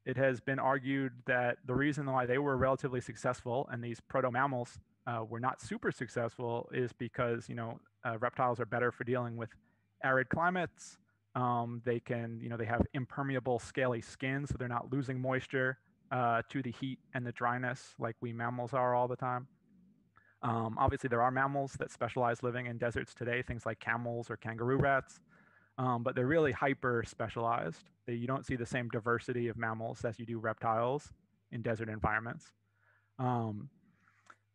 it has been argued that the reason why they were relatively successful and these proto mammals uh, were not super successful is because you know uh, reptiles are better for dealing with arid climates. Um, they can you know they have impermeable scaly skin, so they're not losing moisture uh, to the heat and the dryness like we mammals are all the time. Um, obviously, there are mammals that specialize living in deserts today, things like camels or kangaroo rats, um, but they're really hyper specialized. They, you don't see the same diversity of mammals as you do reptiles in desert environments. Um,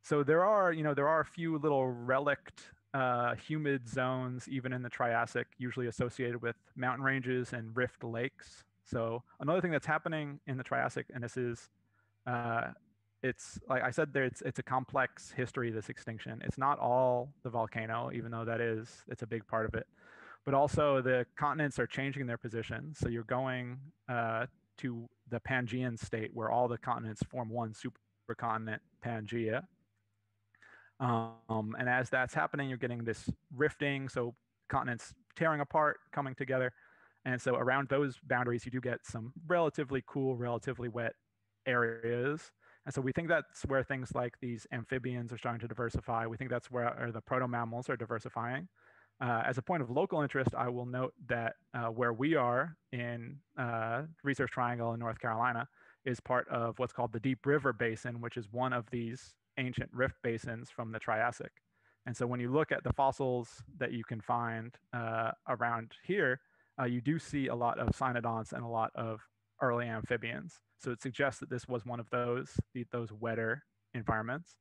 so there are, you know, there are a few little relict uh, humid zones, even in the Triassic, usually associated with mountain ranges and rift lakes. So another thing that's happening in the Triassic, and this is uh, it's like I said there, it's it's a complex history. This extinction. It's not all the volcano, even though that is it's a big part of it, but also the continents are changing their position. So you're going uh, to the Pangean state where all the continents form one supercontinent, Pangaea. Um, and as that's happening, you're getting this rifting, so continents tearing apart, coming together. And so around those boundaries, you do get some relatively cool, relatively wet areas. And so we think that's where things like these amphibians are starting to diversify. We think that's where the proto mammals are diversifying. Uh, as a point of local interest, I will note that uh, where we are in uh, Research Triangle in North Carolina is part of what's called the Deep River Basin, which is one of these ancient rift basins from the Triassic. And so when you look at the fossils that you can find uh, around here, uh, you do see a lot of cynodonts and a lot of early amphibians. So it suggests that this was one of those those wetter environments.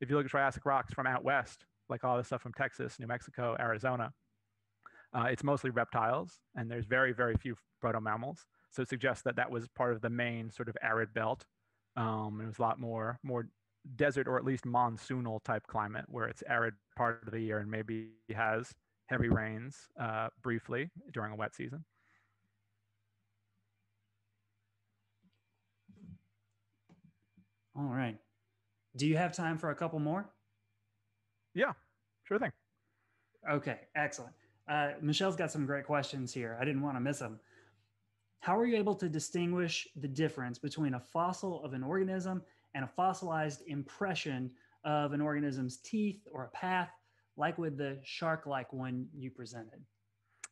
If you look at Triassic rocks from out west, like all the stuff from Texas, New Mexico, Arizona, uh, it's mostly reptiles, and there's very very few proto mammals. So it suggests that that was part of the main sort of arid belt. Um, it was a lot more more desert or at least monsoonal type climate where it's arid part of the year and maybe has heavy rains uh, briefly during a wet season. All right. Do you have time for a couple more? Yeah, sure thing. Okay, excellent. Uh, Michelle's got some great questions here. I didn't want to miss them. How are you able to distinguish the difference between a fossil of an organism and a fossilized impression of an organism's teeth or a path, like with the shark like one you presented?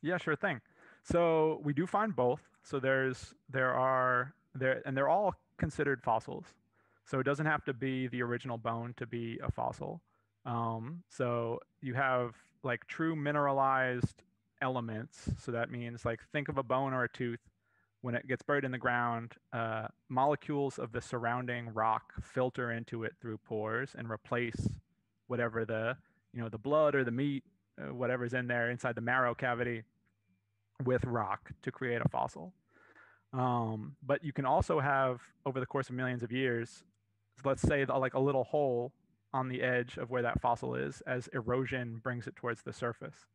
Yeah, sure thing. So we do find both. So there's there are there and they're all considered fossils. So it doesn't have to be the original bone to be a fossil. Um, so you have like true mineralized elements. So that means like think of a bone or a tooth. When it gets buried in the ground, uh, molecules of the surrounding rock filter into it through pores and replace whatever the you know the blood or the meat, uh, whatever's in there inside the marrow cavity, with rock to create a fossil. Um, but you can also have over the course of millions of years let's say like a little hole on the edge of where that fossil is as erosion brings it towards the surface.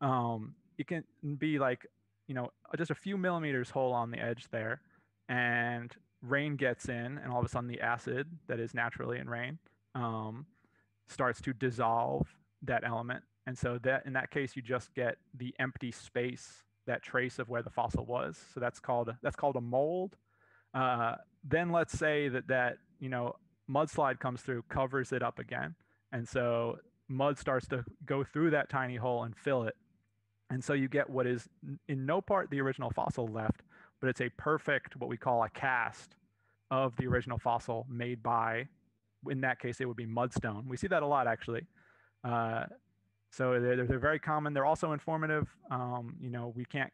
Um, it can be like, you know, just a few millimeters hole on the edge there, and rain gets in, and all of a sudden the acid that is naturally in rain um, starts to dissolve that element. And so that in that case, you just get the empty space, that trace of where the fossil was. So that's called that's called a mold. Uh, then let's say that that you know, mudslide comes through, covers it up again. And so mud starts to go through that tiny hole and fill it. And so you get what is in no part the original fossil left, but it's a perfect, what we call a cast of the original fossil made by, in that case, it would be mudstone. We see that a lot actually. Uh, so they're, they're very common. They're also informative. Um, you know, we can't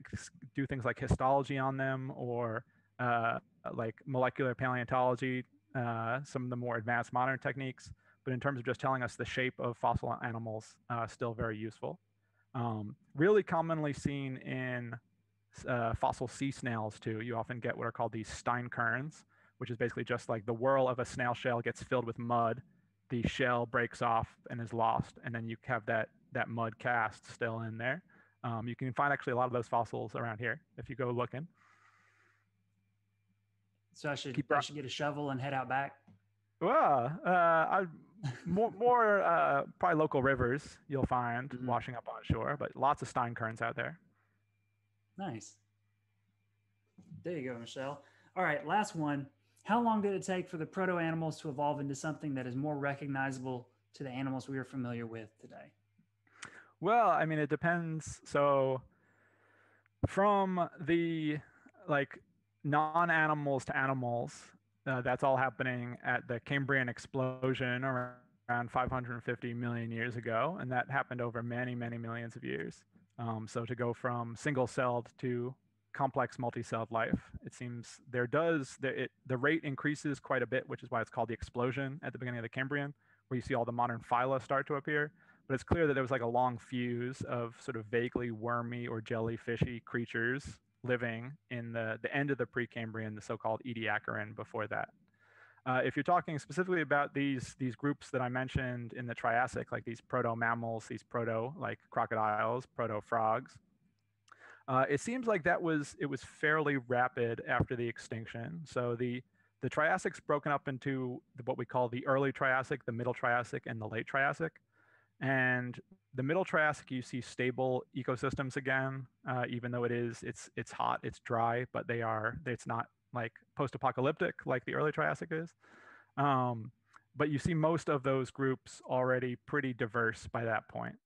do things like histology on them or uh, like molecular paleontology uh, some of the more advanced modern techniques, but in terms of just telling us the shape of fossil animals, uh, still very useful. Um, really commonly seen in uh, fossil sea snails too. You often get what are called these steinkerns, which is basically just like the whirl of a snail shell gets filled with mud, the shell breaks off and is lost, and then you have that that mud cast still in there. Um, you can find actually a lot of those fossils around here if you go looking. So I should Keep I should get a shovel and head out back. Well, uh, I more, more uh, probably local rivers you'll find Mhm. washing up on shore, but lots of steinkerns out there. Nice. There you go, Michelle. All right, last one. How long did it take for the proto animals to evolve into something that is more recognizable to the animals we are familiar with today? Well, I mean, it depends. So, from the like non-animals to animals, uh, that's all happening at the Cambrian explosion around, around 550 million years ago, and that happened over many, many millions of years. Um, so, to go from single-celled to complex multi-celled life, it seems there does the, it, the rate increases quite a bit, which is why it's called the explosion at the beginning of the Cambrian, where you see all the modern phyla start to appear but it's clear that there was like a long fuse of sort of vaguely wormy or jellyfishy creatures living in the, the end of the Precambrian, the so-called Ediacaran before that. Uh, if you're talking specifically about these these groups that I mentioned in the Triassic, like these proto mammals, these proto like crocodiles, proto frogs, uh, it seems like that was it was fairly rapid after the extinction. So the the Triassic's broken up into the, what we call the early Triassic, the middle Triassic, and the late Triassic. And the middle Triassic, you see stable ecosystems again, uh, even though it is it's it's hot, it's dry, but they are it's not like post-apocalyptic like the early Triassic is. Um, but you see most of those groups already pretty diverse by that point.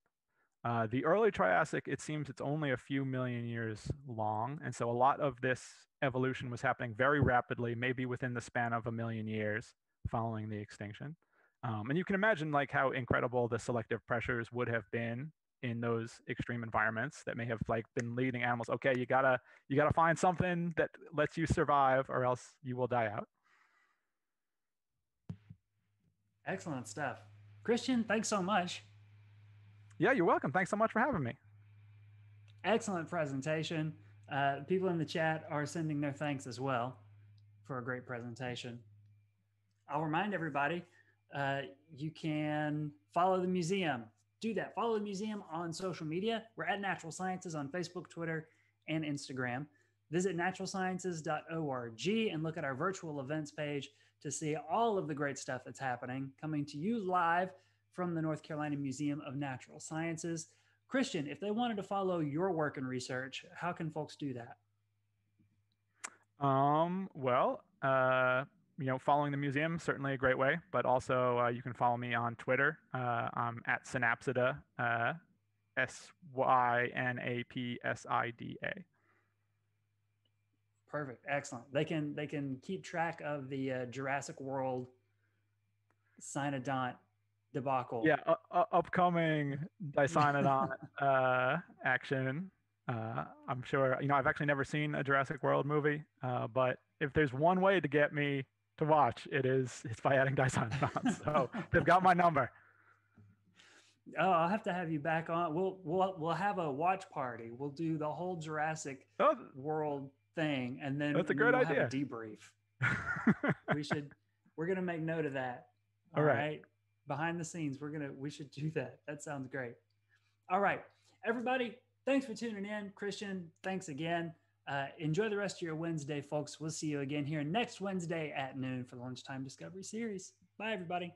Uh, the early Triassic, it seems it's only a few million years long, and so a lot of this evolution was happening very rapidly, maybe within the span of a million years following the extinction. Um, and you can imagine like how incredible the selective pressures would have been in those extreme environments that may have like been leading animals. Okay, you gotta you gotta find something that lets you survive, or else you will die out. Excellent stuff. Christian, thanks so much. Yeah, you're welcome. Thanks so much for having me. Excellent presentation. Uh, people in the chat are sending their thanks as well for a great presentation. I'll remind everybody uh, you can follow the museum. Do that. Follow the museum on social media. We're at Natural Sciences on Facebook, Twitter, and Instagram. Visit naturalsciences.org and look at our virtual events page to see all of the great stuff that's happening coming to you live from the North Carolina Museum of Natural Sciences. Christian, if they wanted to follow your work and research, how can folks do that? Um, well, uh, you know, following the museum certainly a great way, but also uh, you can follow me on Twitter. Uh, I'm at Synapsida, uh, S Y N A P S I D A. Perfect, excellent. They can they can keep track of the uh, Jurassic World Cynodont debacle. Yeah, uh, uh, upcoming Dicynodon uh, action. Uh, I'm sure you know I've actually never seen a Jurassic World movie, uh, but if there's one way to get me to watch, it is it's by adding Dicynodons. so they've got my number. Oh, I'll have to have you back on. We'll we'll we'll have a watch party. We'll do the whole Jurassic Oh, World thing, and then That's a great we'll idea. Have a debrief. we should. We're gonna make note of that. All All right. right. Behind the scenes, we're gonna. We should do that. That sounds great. All right, everybody. Thanks for tuning in, Christian. Thanks again. Uh, enjoy the rest of your Wednesday, folks. We'll see you again here next Wednesday at noon for the Lunchtime Discovery Series. Bye, everybody.